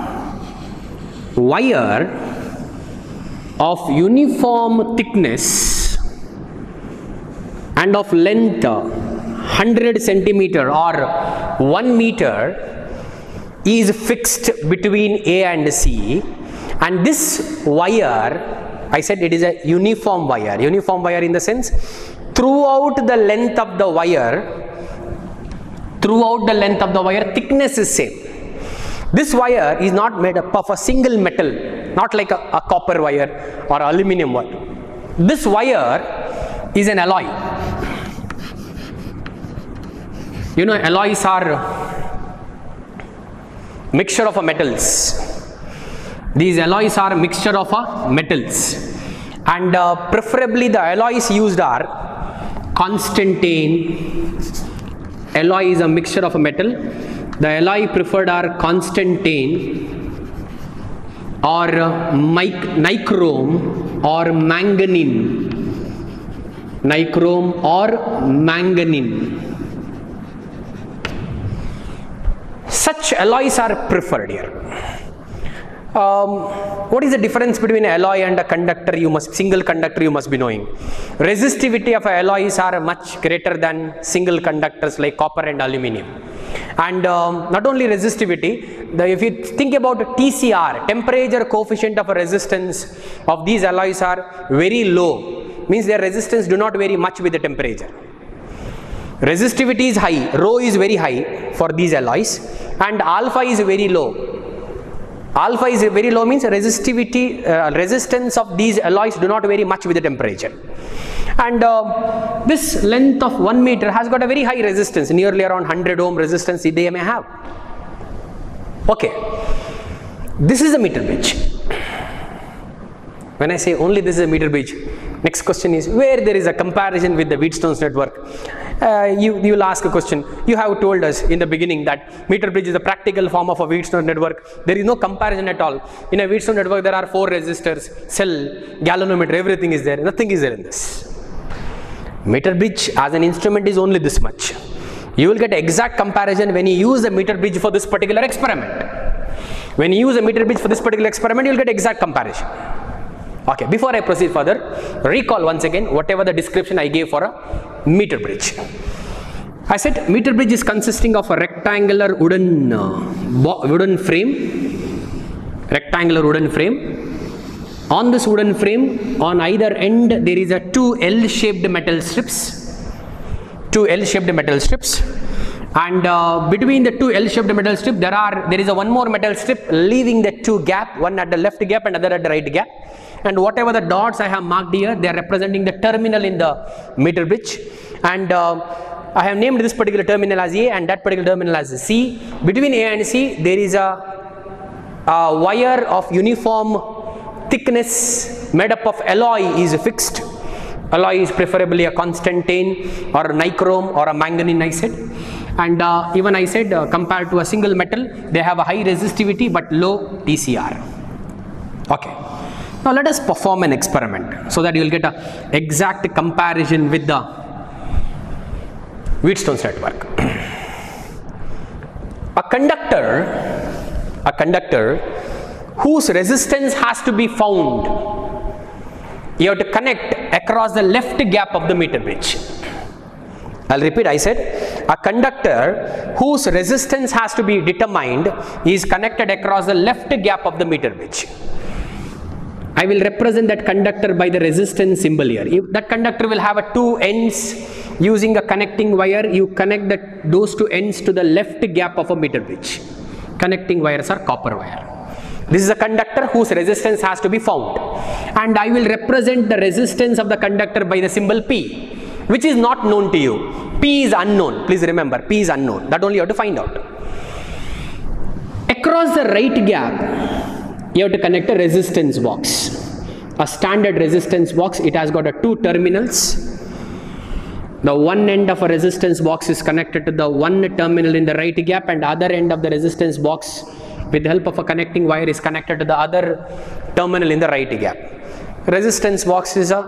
wire of uniform thickness and of length 100 centimeter or 1 meter is fixed between A and C. And this wire I said it is a uniform wire. Uniform wire in the sense throughout the length of the wire throughout the length of the wire thickness is same. This wire is not made up of a single metal not like a, a copper wire or aluminum wire. This wire is an alloy. You know alloys are mixture of metals. These alloys are mixture of metals. And uh, preferably the alloys used are constantan alloy is a mixture of a metal. The alloy preferred are constantan or mic nichrome or manganin nichrome or manganin such alloys are preferred here Um, what is the difference between alloy and a conductor? You must single conductor you must be knowing. Resistivity of alloys are much greater than single conductors like copper and aluminium. And um, not only resistivity, the, if you think about TCR, temperature coefficient of a resistance of these alloys are very low. Means their resistance do not vary much with the temperature. Resistivity is high, rho is very high for these alloys and alpha is very low. Alpha is very low means resistivity, uh, resistance of these alloys do not vary much with the temperature. And uh, this length of 1 meter has got a very high resistance, nearly around 100 ohm resistance they may have. Okay, this is a meter bridge. When I say only this is a meter bridge, next question is where there is a comparison with the Wheatstone's network. Uh, you, you will ask a question. You have told us in the beginning that meter bridge is a practical form of a Wheatstone network. There is no comparison at all. In a Wheatstone network, there are four resistors, cell, galvanometer, everything is there. Nothing is there in this. Meter bridge as an instrument is only this much. You will get exact comparison when you use the meter bridge for this particular experiment. When you use a meter bridge for this particular experiment, you will get exact comparison. Okay, before I proceed further, recall once again whatever the description I gave for a meter bridge. I said meter bridge is consisting of a rectangular wooden uh, wooden frame, rectangular wooden frame. On this wooden frame, on either end there is a two L-shaped metal strips, two L-shaped metal strips, and uh, between the two L-shaped metal strip there are there is a one more metal strip leaving the two gap, one at the left gap and other at the right gap and whatever the dots I have marked here they are representing the terminal in the meter bridge and uh, I have named this particular terminal as A and that particular terminal as C. Between A and C there is a, a wire of uniform thickness made up of alloy is fixed. Alloy is preferably a constantan or a nichrome or a manganese nitride and uh, even I said uh, compared to a single metal they have a high resistivity but low TCR. Okay. Now let us perform an experiment so that you will get a exact comparison with the Wheatstone's network. a conductor, a conductor whose resistance has to be found, you have to connect across the left gap of the meter bridge. I'll repeat, I said a conductor whose resistance has to be determined is connected across the left gap of the meter bridge. I will represent that conductor by the resistance symbol here. If that conductor will have a two ends using a connecting wire, you connect that, those two ends to the left gap of a meter bridge. Connecting wires are copper wire. This is a conductor whose resistance has to be found. And I will represent the resistance of the conductor by the symbol P, which is not known to you. P is unknown. Please remember, P is unknown. That only you have to find out. Across the right gap, you have to connect a resistance box. A standard resistance box it has got a two terminals. The one end of a resistance box is connected to the one terminal in the right gap and other end of the resistance box with the help of a connecting wire is connected to the other terminal in the right gap. Resistance box is a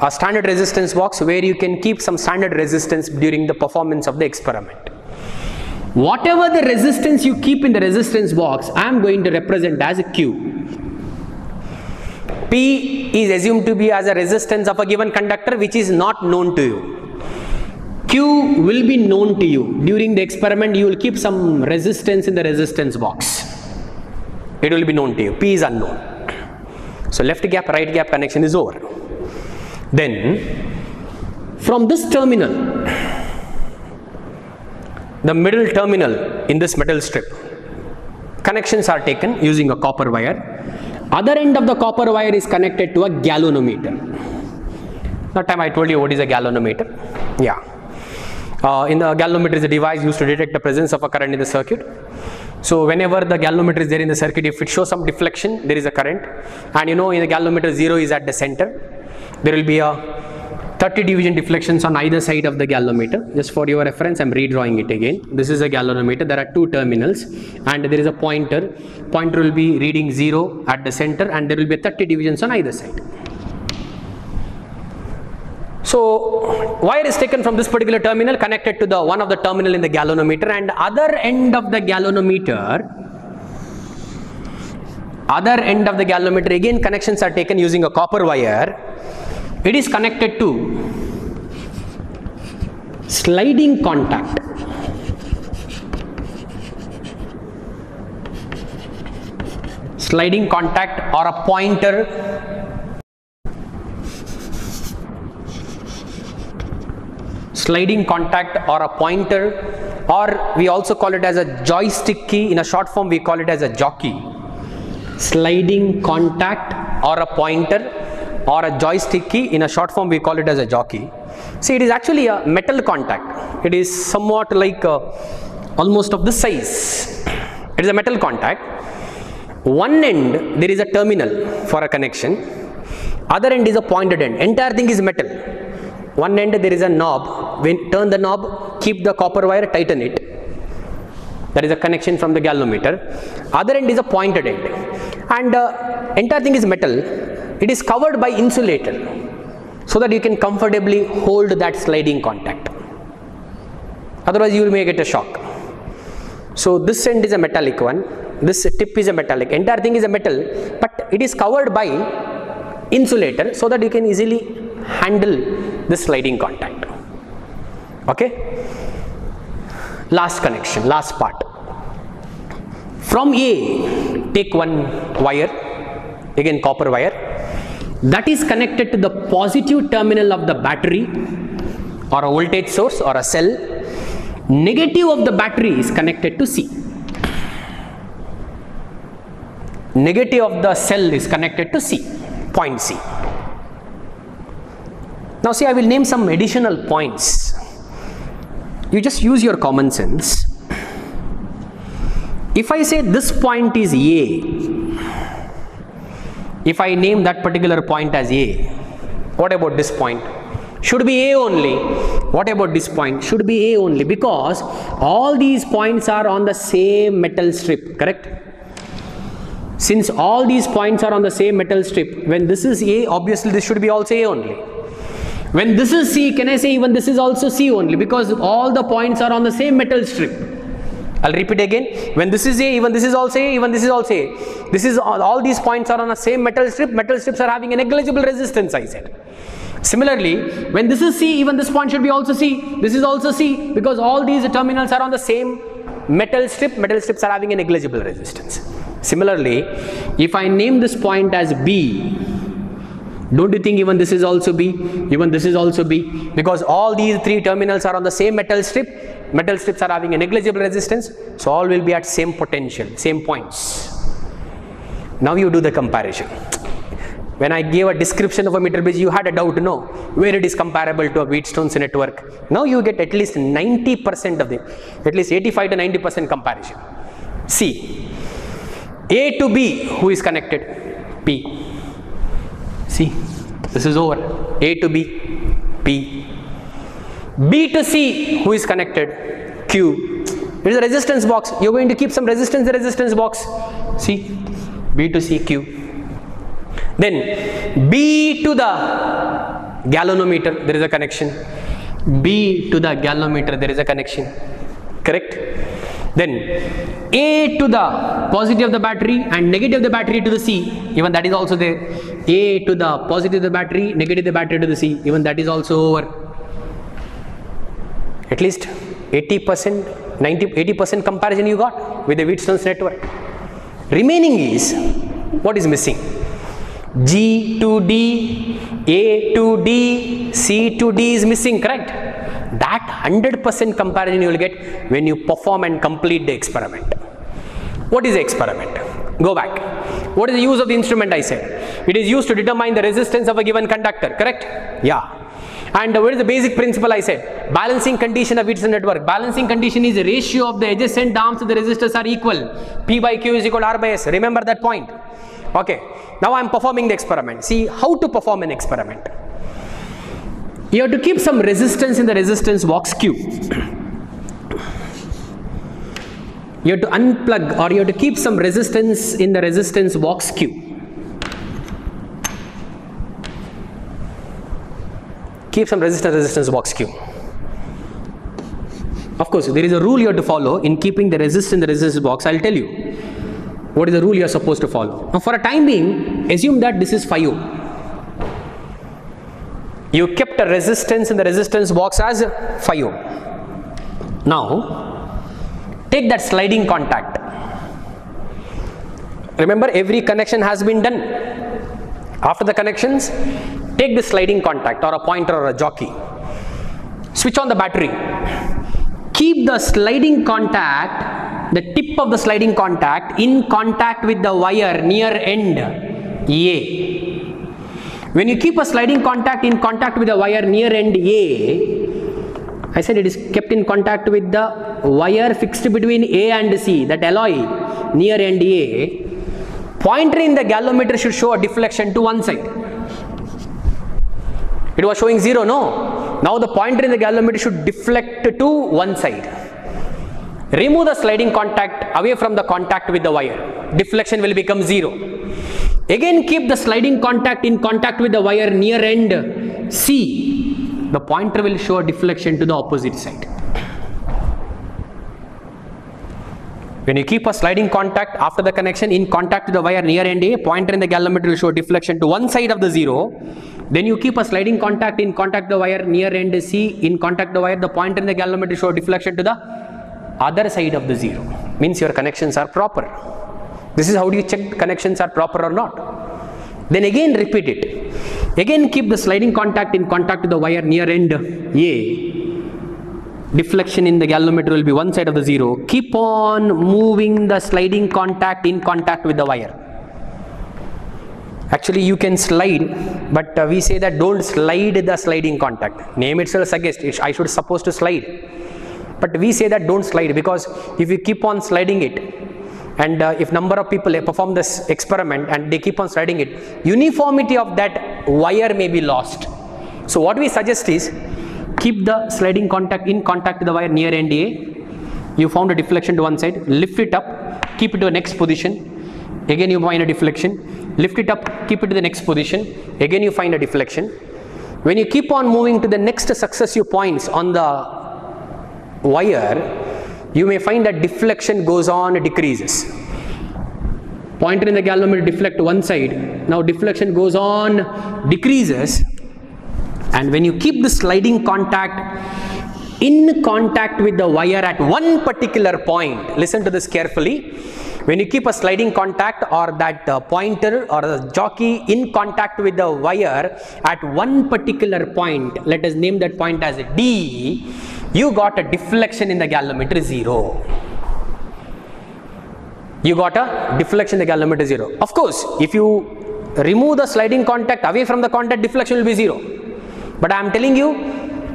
a standard resistance box where you can keep some standard resistance during the performance of the experiment Whatever the resistance you keep in the resistance box, I am going to represent as a Q. P is assumed to be as a resistance of a given conductor which is not known to you. Q will be known to you. During the experiment, you will keep some resistance in the resistance box. It will be known to you. P is unknown. So left gap, right gap connection is over. Then, from this terminal, the middle terminal in this metal strip. Connections are taken using a copper wire. Other end of the copper wire is connected to a galvanometer. That time I told you what is a galvanometer. Yeah. Uh, in the galvanometer is a device used to detect the presence of a current in the circuit. So whenever the galvanometer is there in the circuit, if it shows some deflection, there is a current. And you know in the galvanometer 0 is at the center. There will be a 30 division deflections on either side of the galvanometer. Just for your reference, I'm redrawing it again. This is a galvanometer. There are two terminals and there is a pointer. Pointer will be reading 0 at the center and there will be 30 divisions on either side. So wire is taken from this particular terminal connected to the one of the terminal in the galvanometer and other end of the galvanometer other end of the galvanometer again connections are taken using a copper wire it is connected to sliding contact. Sliding contact or a pointer. Sliding contact or a pointer or we also call it as a joystick key. In a short form we call it as a jockey. Sliding contact or a pointer or a joystick key. In a short form we call it as a jockey. See it is actually a metal contact. It is somewhat like uh, almost of this size. It is a metal contact. One end there is a terminal for a connection. Other end is a pointed end. Entire thing is metal. One end there is a knob. When turn the knob keep the copper wire tighten it. That is a connection from the galvanometer. Other end is a pointed end and uh, entire thing is metal. It is covered by insulator so that you can comfortably hold that sliding contact. Otherwise you may get a shock. So this end is a metallic one. This tip is a metallic. Entire thing is a metal but it is covered by insulator so that you can easily handle this sliding contact. Okay? Last connection last part from a take one wire again copper wire. That is connected to the positive terminal of the battery or a voltage source or a cell. Negative of the battery is connected to c. Negative of the cell is connected to c point c. Now see I will name some additional points. You just use your common sense if I say this point is A if I name that particular point as A what about this point? Should be A only. What about this point? Should be A only because all these points are on the same metal strip correct? Since all these points are on the same metal strip when this is A obviously this should be also A only. When this is C can I say even this is also C only because all the points are on the same metal strip I'll repeat again. When this is A even this is also A even this is also A. This is all, all these points are on the same metal strip. Metal strips are having a negligible resistance I said. Similarly when this is C even this point should be also C. This is also C because all these terminals are on the same metal strip. Metal strips are having a negligible resistance. Similarly if I name this point as B don't you think even this is also B? Even this is also B? Because all these three terminals are on the same metal strip metal strips are having a negligible resistance so all will be at same potential same points. Now you do the comparison. When I gave a description of a meter bridge you had a doubt no? Where it is comparable to a Wheatstone's network? Now you get at least 90% of the at least 85 to 90% comparison. See A to B who is connected? P. See, this is over. A to B, P. B to C, who is connected? Q. It is a resistance box. You're going to keep some resistance in the resistance box. See, B to C, Q. Then B to the galvanometer, there is a connection. B to the galvanometer, there is a connection. Correct? Then A to the positive of the battery and negative of the battery to the C, even that is also there. A to the positive of the battery, negative of the battery to the C, even that is also over. At least 80%, 90, 80% comparison you got with the Wheatstone's network. Remaining is, what is missing? G to D, A to D, C to D is missing, correct? That 100% comparison you will get when you perform and complete the experiment. What is the experiment? Go back. What is the use of the instrument I said? It is used to determine the resistance of a given conductor, correct? Yeah. And what is the basic principle I said? Balancing condition of Wheatstone network. Balancing condition is ratio of the adjacent arms of the resistors are equal. P by Q is equal to R by S. Remember that point. Okay. Now I am performing the experiment. See how to perform an experiment. You have to keep some resistance in the resistance box Q. You have to unplug or you have to keep some resistance in the resistance box Q. Keep some resistance resistance box Q. Of course, there is a rule you have to follow in keeping the resistance in the resistance box. I'll tell you. what is the rule you are supposed to follow. Now, for a time being, assume that this is 5 ohm. You kept a resistance in the resistance box as 5 ohm. Now, take that sliding contact. Remember, every connection has been done. After the connections, take the sliding contact or a pointer or a jockey. Switch on the battery. Keep the sliding contact, the tip of the sliding contact, in contact with the wire near end A. When you keep a sliding contact in contact with the wire near end A, I said it is kept in contact with the wire fixed between A and C, that alloy near end A. Pointer in the galvanometer should show a deflection to one side. It was showing 0, no? Now the pointer in the galvanometer should deflect to one side. Remove the sliding contact away from the contact with the wire. Deflection will become 0. Again keep the sliding contact in contact with the wire near end C. The pointer will show a deflection to the opposite side. When you keep a sliding contact after the connection in contact with the wire near end A, pointer in the galvanometer will show deflection to one side of the zero. Then you keep a sliding contact in contact the wire near end C, in contact the wire, the pointer in the galvanometer show deflection to the other side of the zero. Means your connections are proper. This is how do you check connections are proper or not. Then again repeat it. Again keep the sliding contact in contact with the wire near end A deflection in the galvanometer will be one side of the zero. Keep on moving the sliding contact in contact with the wire. Actually, you can slide, but uh, we say that don't slide the sliding contact. Name itself suggests I should supposed to slide. But we say that don't slide because if you keep on sliding it, and uh, if number of people perform this experiment and they keep on sliding it, uniformity of that wire may be lost. So what we suggest is keep the sliding contact in contact with the wire near end A. You found a deflection to one side, lift it up, keep it to the next position. Again you find a deflection, lift it up, keep it to the next position. Again you find a deflection. When you keep on moving to the next successive points on the wire, you may find that deflection goes on decreases. Pointer in the galvanometer deflect one side. Now deflection goes on decreases and when you keep the sliding contact in contact with the wire at one particular point listen to this carefully when you keep a sliding contact or that uh, pointer or the jockey in contact with the wire at one particular point let us name that point as D you got a deflection in the galvanometer 0 you got a deflection the galvanometer 0 of course if you remove the sliding contact away from the contact deflection will be 0 but I am telling you,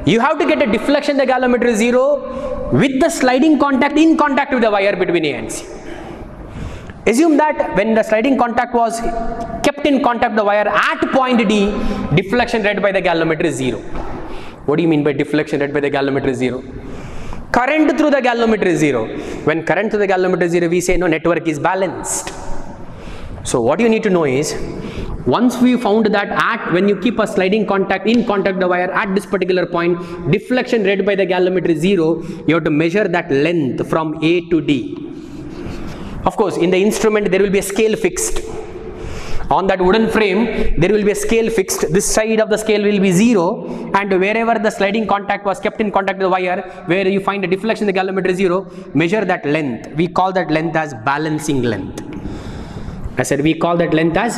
you have to get a deflection the galvanometer 0 with the sliding contact in contact with the wire between A and C. Assume that when the sliding contact was kept in contact the wire at point D, deflection read by the galvanometer is 0. What do you mean by deflection read by the galvanometer is 0? Current through the galvanometer is 0. When current through the galvanometer is 0, we say no network is balanced. So what you need to know is once we found that at when you keep a sliding contact in contact the wire at this particular point deflection read by the galvanometer is 0 you have to measure that length from A to D of course in the instrument there will be a scale fixed on that wooden frame there will be a scale fixed this side of the scale will be 0 and wherever the sliding contact was kept in contact with the wire where you find a deflection the galvanometer 0 measure that length we call that length as balancing length I said we call that length as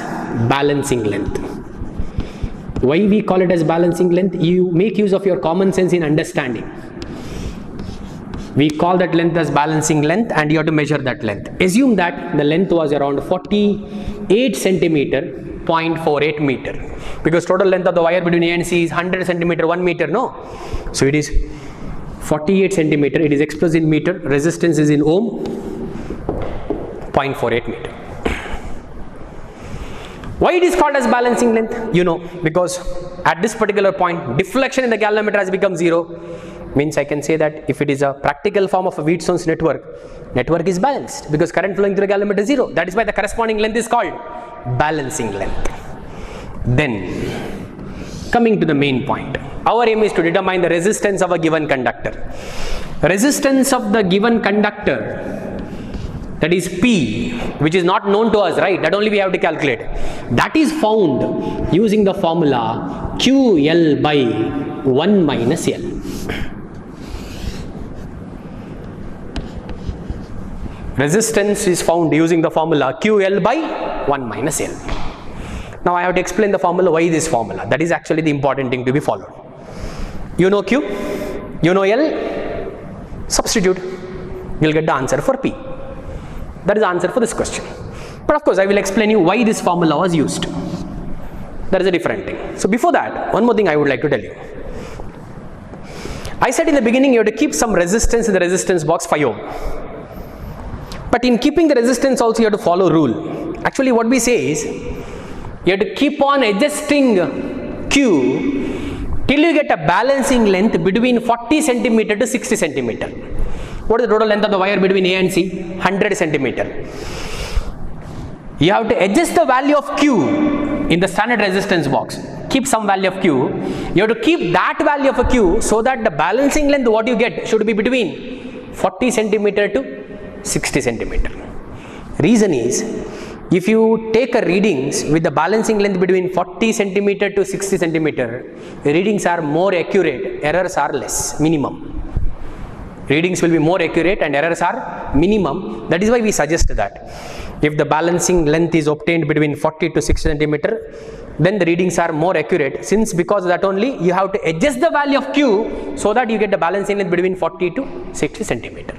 balancing length. Why we call it as balancing length? You make use of your common sense in understanding. We call that length as balancing length and you have to measure that length. Assume that the length was around 48 centimeter 0.48 meter because total length of the wire between A and C is 100 centimeter 1 meter no so it is 48 centimeter it is expressed in meter resistance is in ohm 0.48 meter why it is called as balancing length? You know, because at this particular point, deflection in the galvanometer has become zero. Means I can say that if it is a practical form of a Wheatstone's network, network is balanced because current flowing through the galvanometer is zero. That is why the corresponding length is called balancing length. Then, coming to the main point, our aim is to determine the resistance of a given conductor. Resistance of the given conductor that is P, which is not known to us, right? That only we have to calculate. That is found using the formula QL by 1 minus L. Resistance is found using the formula QL by 1 minus L. Now I have to explain the formula, why this formula. That is actually the important thing to be followed. You know Q, you know L, substitute. You'll get the answer for P. That is the answer for this question. But of course, I will explain you why this formula was used. That is a different thing. So before that, one more thing I would like to tell you. I said in the beginning you have to keep some resistance in the resistance box 5 ohm. But in keeping the resistance also you have to follow rule. Actually what we say is you have to keep on adjusting Q till you get a balancing length between 40 centimeter to 60 centimeter. What is the total length of the wire between A and C? 100 centimeter. You have to adjust the value of Q in the standard resistance box. Keep some value of Q. You have to keep that value of a Q so that the balancing length what you get should be between 40 centimeter to 60 centimeter. Reason is if you take a readings with the balancing length between 40 centimeter to 60 centimeter, readings are more accurate, errors are less, minimum. Readings will be more accurate and errors are minimum. That is why we suggest that. If the balancing length is obtained between 40 to 60 centimeter, then the readings are more accurate. Since because that only, you have to adjust the value of Q so that you get the balancing length between 40 to 60 centimeter.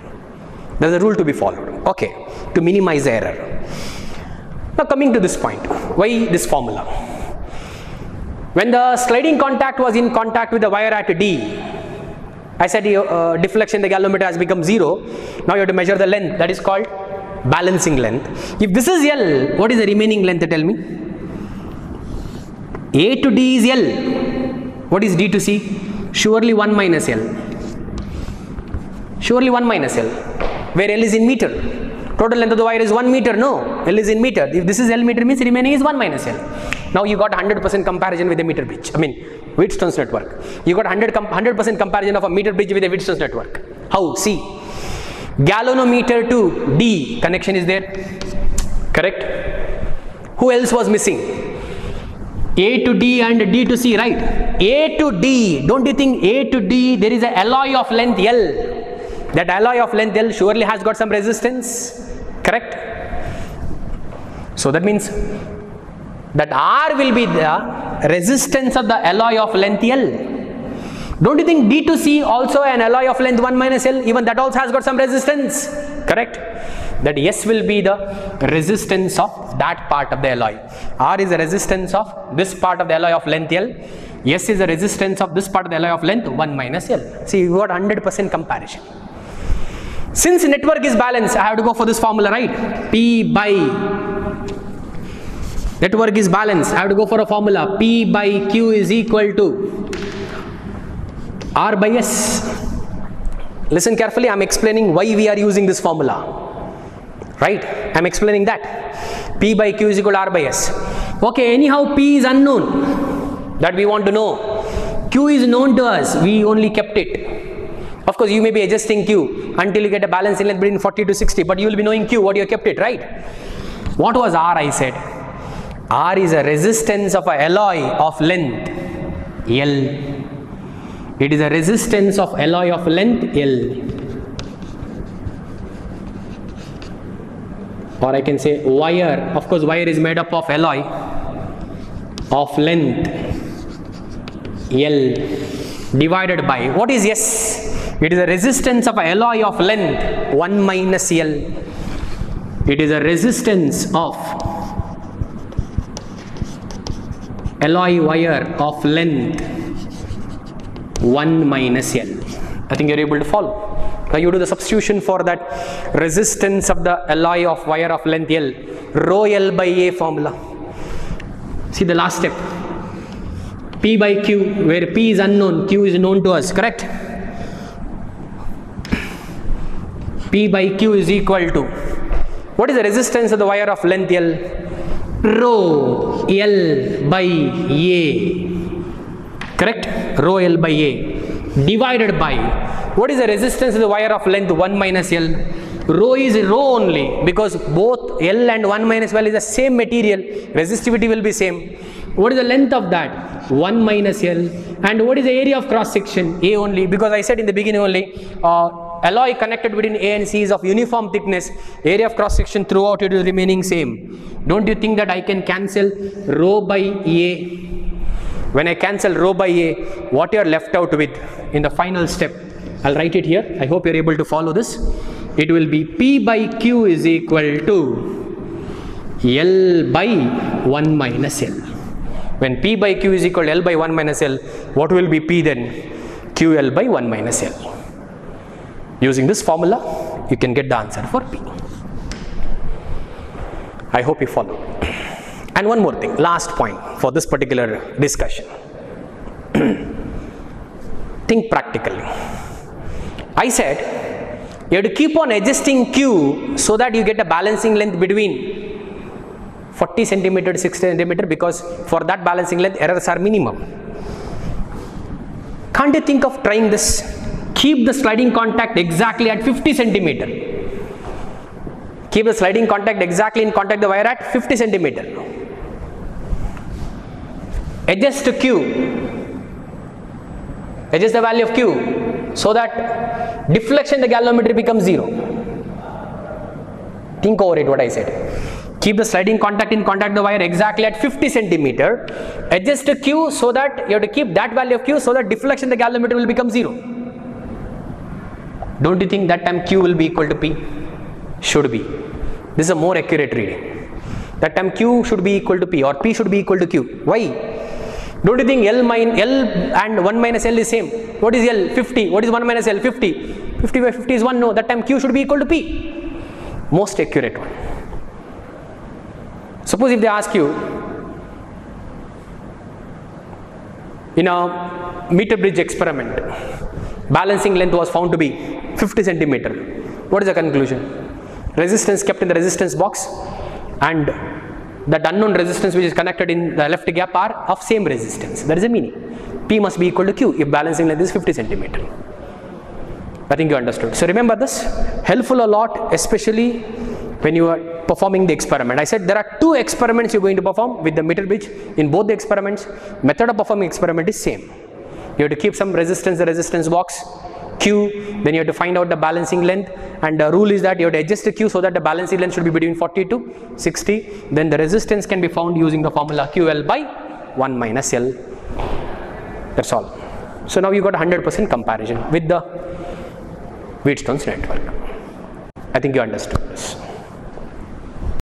There is a rule to be followed. Okay, to minimize error. Now coming to this point, why this formula? When the sliding contact was in contact with the wire at D, I said uh, deflection the galvanometer has become 0. Now you have to measure the length that is called balancing length. If this is L, what is the remaining length tell me? A to D is L. What is D to C? Surely 1 minus L. Surely 1 minus L. Where L is in meter. Total length of the wire is 1 meter. No, L is in meter. If this is L meter means remaining is 1 minus L. Now you got 100% comparison with a meter bridge. I mean Wheatstone's network. You got 100 100% comparison of a meter bridge with a Wheatstone's network. How? See. Galvanometer to D connection is there. Correct? Who else was missing? A to D and D to C, right? A to D. Don't you think A to D there is a alloy of length L? That alloy of length L surely has got some resistance. Correct? So that means that R will be the resistance of the alloy of length L. Don't you think D to C also an alloy of length 1 minus L? Even that also has got some resistance. Correct? That S will be the resistance of that part of the alloy. R is the resistance of this part of the alloy of length L. S is the resistance of this part of the alloy of length 1 minus L. See, you got 100% comparison. Since network is balanced, I have to go for this formula, right? P by network is balanced. I have to go for a formula. P by Q is equal to R by S. Listen carefully, I am explaining why we are using this formula. Right? I am explaining that. P by Q is equal to R by S. Okay, anyhow, P is unknown. That we want to know. Q is known to us. We only kept it. Of course, you may be adjusting Q until you get a balance in length between 40 to 60, but you will be knowing Q, what you have kept it, right? What was R, I said? R is a resistance of a alloy of length L. It is a resistance of alloy of length L. Or I can say wire. Of course, wire is made up of alloy of length L divided by what is S? It is a resistance of alloy of length 1 minus L. It is a resistance of alloy wire of length 1 minus L. I think you're able to follow. Now you do the substitution for that resistance of the alloy of wire of length L, rho L by A formula. See the last step. P by Q, where P is unknown, Q is known to us, correct? P by Q is equal to, what is the resistance of the wire of length L? Rho L by A, correct? Rho L by A, divided by, what is the resistance of the wire of length 1 minus L? Rho is rho only because both L and 1 minus L is the same material. Resistivity will be same. What is the length of that? 1 minus L. And what is the area of cross section? A only because I said in the beginning only uh, alloy connected between A and C is of uniform thickness. Area of cross section throughout it is remaining same. Don't you think that I can cancel rho by A? When I cancel rho by A, what you are left out with in the final step? I'll write it here. I hope you're able to follow this. It will be P by Q is equal to L by 1 minus L. When P by Q is equal to L by 1 minus L, what will be P then? QL by 1 minus L. Using this formula, you can get the answer for P. I hope you follow. And one more thing, last point for this particular discussion. Think practically. I said you have to keep on adjusting Q so that you get a balancing length between 40 centimeter to 60 centimeter because for that balancing length errors are minimum. Can't you think of trying this? Keep the sliding contact exactly at 50 centimeter. Keep the sliding contact exactly in contact the wire at 50 centimeter. Adjust Q. Adjust the value of Q so that deflection in the galvanometer becomes zero. Think over it what I said. Keep the sliding contact in contact the wire exactly at 50 centimeter. Adjust Q so that you have to keep that value of Q so that deflection in the galvanometer will become zero. Don't you think that time Q will be equal to P? Should be. This is a more accurate reading. That time Q should be equal to P or P should be equal to Q. Why? Don't you think L, min, L and 1 minus L is same? What is L? 50. What is 1 minus L? 50. 50 by 50 is 1. No, that time Q should be equal to P. Most accurate one. Suppose if they ask you in a meter bridge experiment, balancing length was found to be 50 centimeter. What is the conclusion? Resistance kept in the resistance box and that unknown resistance which is connected in the left gap are of same resistance. That is the meaning. P must be equal to Q if balancing length is 50 centimeter. I think you understood. So remember this, helpful a lot, especially when you are performing the experiment. I said there are two experiments you're going to perform with the meter bridge. In both the experiments, method of performing experiment is same. You have to keep some resistance the resistance box, Q, then you have to find out the balancing length and the rule is that you have to adjust the Q so that the balancing length should be between 40 to 60. Then the resistance can be found using the formula QL by 1 minus L. That's all. So now you got 100% comparison with the Wheatstone's network. I think you understood this.